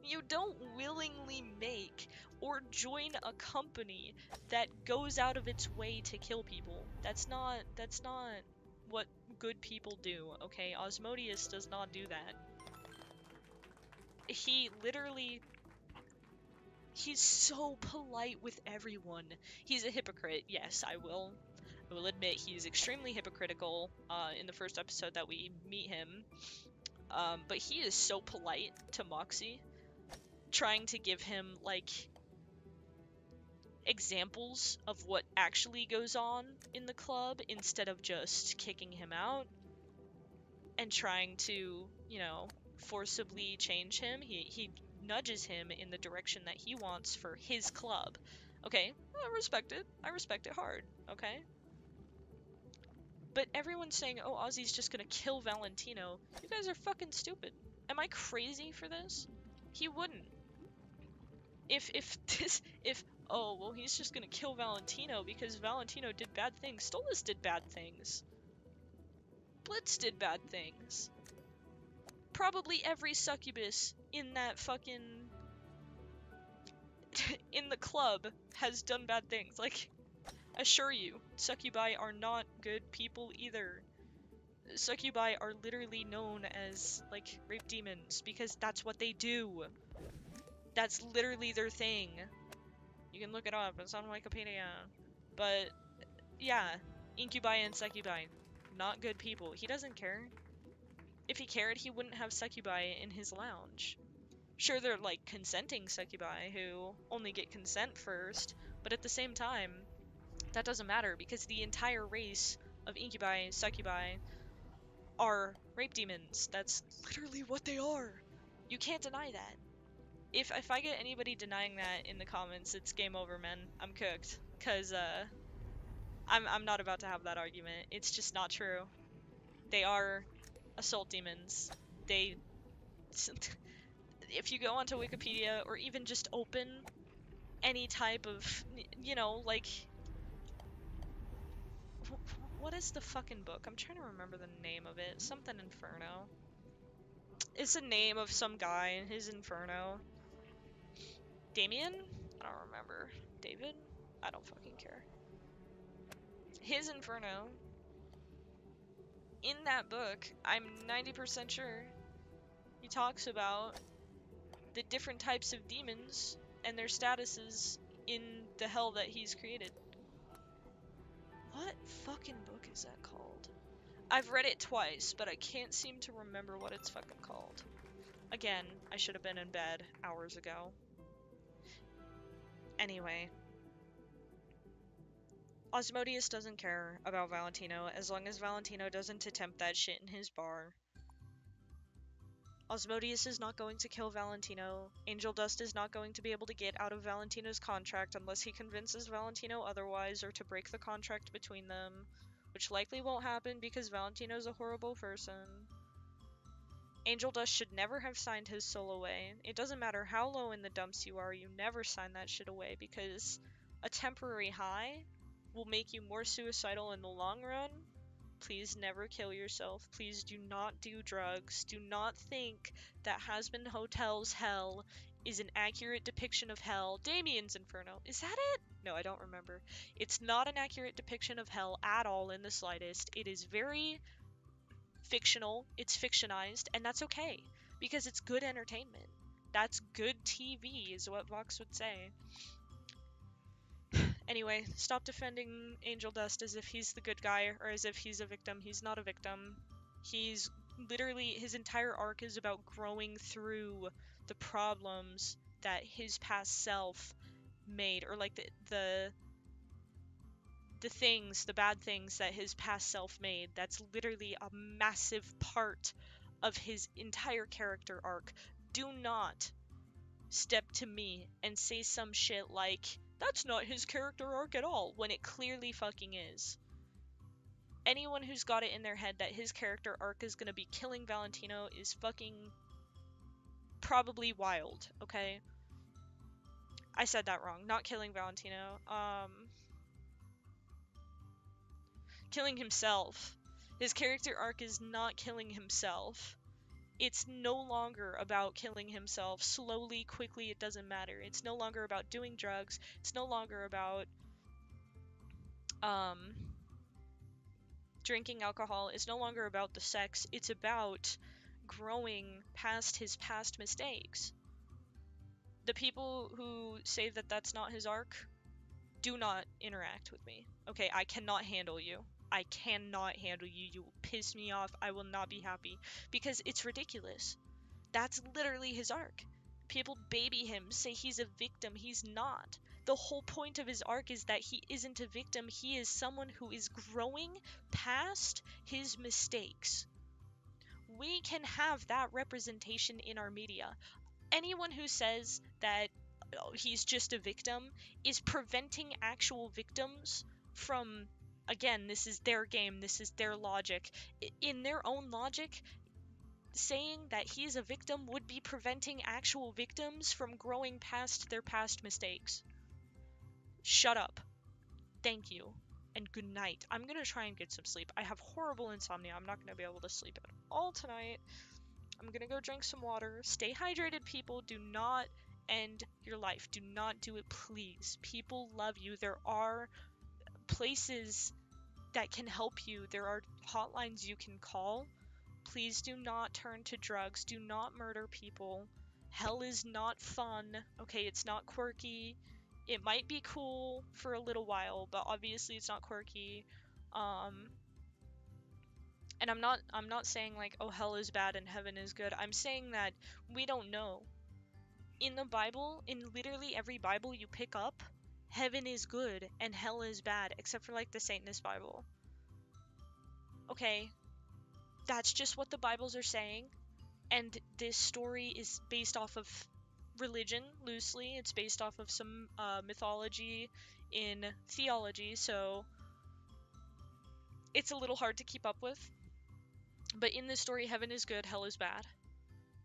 You don't willingly make or join a company that goes out of its way to kill people. That's not, that's not what good people do, okay? Asmodeus does not do that. He literally He's so polite with everyone. He's a hypocrite, yes, I will. I will admit he's extremely hypocritical uh, in the first episode that we meet him. Um, but he is so polite to Moxxie, trying to give him, like, examples of what actually goes on in the club instead of just kicking him out and trying to, you know, forcibly change him. He, he nudges him in the direction that he wants for his club. Okay, I respect it. I respect it hard, okay? But everyone's saying, oh, Ozzy's just gonna kill Valentino. You guys are fucking stupid. Am I crazy for this? He wouldn't. If, if this, if, oh, well, he's just gonna kill Valentino because Valentino did bad things. Stolas did bad things. Blitz did bad things probably every succubus in that fucking in the club has done bad things. Like, assure you, succubi are not good people either. Succubi are literally known as, like, rape demons, because that's what they do. That's literally their thing. You can look it up, it's on Wikipedia. But, yeah, incubi and succubi, not good people. He doesn't care. If he cared, he wouldn't have succubi in his lounge. Sure, they're like consenting succubi who only get consent first, but at the same time, that doesn't matter because the entire race of incubi, and succubi are rape demons. That's literally what they are. You can't deny that. If if I get anybody denying that in the comments, it's game over, man. I'm cooked. Cause uh I'm I'm not about to have that argument. It's just not true. They are assault demons. They... if you go onto Wikipedia, or even just open any type of, you know, like... What is the fucking book? I'm trying to remember the name of it. Something Inferno. It's the name of some guy in his Inferno. Damien? I don't remember. David? I don't fucking care. His Inferno in that book, I'm 90% sure, he talks about the different types of demons and their statuses in the hell that he's created. What fucking book is that called? I've read it twice, but I can't seem to remember what it's fucking called. Again, I should have been in bed hours ago. Anyway, Asmodeus doesn't care about Valentino as long as Valentino doesn't attempt that shit in his bar. Asmodeus is not going to kill Valentino. Angel Dust is not going to be able to get out of Valentino's contract unless he convinces Valentino otherwise or to break the contract between them, which likely won't happen because Valentino's a horrible person. Angel Dust should never have signed his soul away. It doesn't matter how low in the dumps you are, you never sign that shit away because a temporary high will make you more suicidal in the long run, Please never kill yourself. Please do not do drugs. Do not think that Hazbin Hotel's hell is an accurate depiction of hell. Damien's Inferno. Is that it? No, I don't remember. It's not an accurate depiction of hell at all in the slightest. It is very fictional. It's fictionized, and that's okay because it's good entertainment. That's good TV, is what Vox would say. Anyway, stop defending Angel Dust as if he's the good guy or as if he's a victim. He's not a victim. He's literally, his entire arc is about growing through the problems that his past self made, or like the, the the things, the bad things that his past self made. That's literally a massive part of his entire character arc. Do not step to me and say some shit like, that's not his character arc at all, when it clearly fucking is. Anyone who's got it in their head that his character arc is gonna be killing Valentino is fucking probably wild, okay? I said that wrong. Not killing Valentino. Um, killing himself. His character arc is not killing himself it's no longer about killing himself slowly, quickly, it doesn't matter. It's no longer about doing drugs. It's no longer about um, drinking alcohol. It's no longer about the sex. It's about growing past his past mistakes. The people who say that that's not his arc do not interact with me. Okay, I cannot handle you. I cannot handle you. You piss me off. I will not be happy. Because it's ridiculous. That's literally his arc. People baby him, say he's a victim. He's not. The whole point of his arc is that he isn't a victim. He is someone who is growing past his mistakes. We can have that representation in our media. Anyone who says that oh, he's just a victim is preventing actual victims from again, this is their game, this is their logic. In their own logic, saying that he's a victim would be preventing actual victims from growing past their past mistakes. Shut up. Thank you. And good night. I'm gonna try and get some sleep. I have horrible insomnia. I'm not gonna be able to sleep at all tonight. I'm gonna go drink some water. Stay hydrated, people. Do not end your life. Do not do it, please. People love you. There are places that can help you. There are hotlines you can call. Please do not turn to drugs. Do not murder people. Hell is not fun. Okay, it's not quirky. It might be cool for a little while, but obviously it's not quirky. Um and I'm not I'm not saying like oh hell is bad and heaven is good. I'm saying that we don't know. In the Bible, in literally every Bible you pick up, heaven is good and hell is bad, except for like the Satanist Bible. Okay, that's just what the Bibles are saying, and this story is based off of religion loosely. It's based off of some uh, mythology in theology, so it's a little hard to keep up with. But in this story, heaven is good, hell is bad.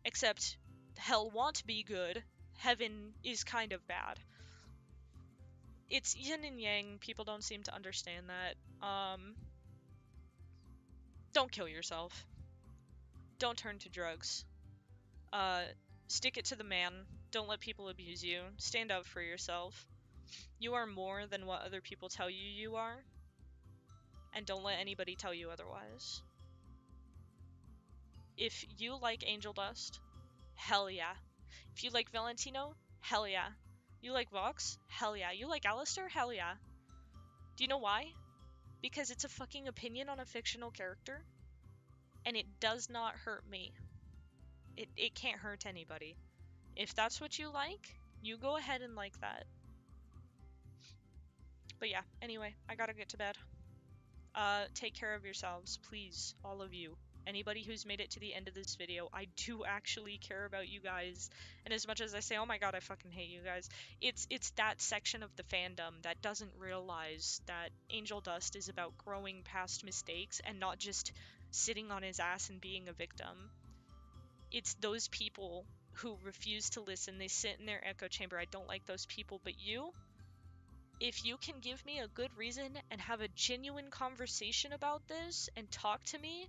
Except hell won't be good, heaven is kind of bad it's yin and yang. People don't seem to understand that. Um, don't kill yourself. Don't turn to drugs. Uh, stick it to the man. Don't let people abuse you. Stand up for yourself. You are more than what other people tell you you are. And don't let anybody tell you otherwise. If you like Angel Dust, hell yeah. If you like Valentino, hell yeah. You like Vox? Hell yeah. You like Alastor? Hell yeah. Do you know why? Because it's a fucking opinion on a fictional character. And it does not hurt me. It, it can't hurt anybody. If that's what you like, you go ahead and like that. But yeah, anyway, I gotta get to bed. Uh, take care of yourselves, please, all of you anybody who's made it to the end of this video. I do actually care about you guys. And as much as I say, oh my god, I fucking hate you guys, it's it's that section of the fandom that doesn't realize that Angel Dust is about growing past mistakes and not just sitting on his ass and being a victim. It's those people who refuse to listen. They sit in their echo chamber. I don't like those people, but you if you can give me a good reason and have a genuine conversation about this and talk to me,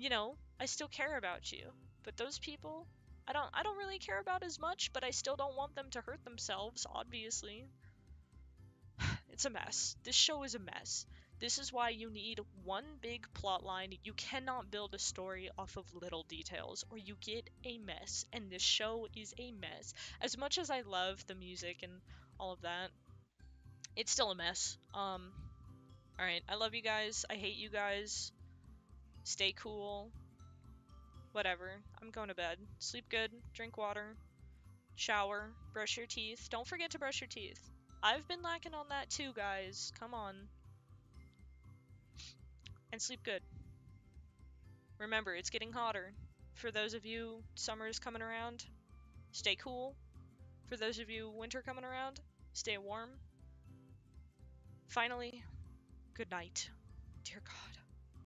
you know, I still care about you. But those people, I don't I don't really care about as much, but I still don't want them to hurt themselves, obviously. It's a mess. This show is a mess. This is why you need one big plot line. You cannot build a story off of little details or you get a mess. And this show is a mess. As much as I love the music and all of that, it's still a mess. Um alright, I love you guys. I hate you guys. Stay cool. Whatever. I'm going to bed. Sleep good, drink water, shower, brush your teeth. Don't forget to brush your teeth. I've been lacking on that too, guys. Come on. And sleep good. Remember, it's getting hotter. For those of you, summer is coming around. Stay cool. For those of you, winter coming around, stay warm. Finally, good night. Dear God.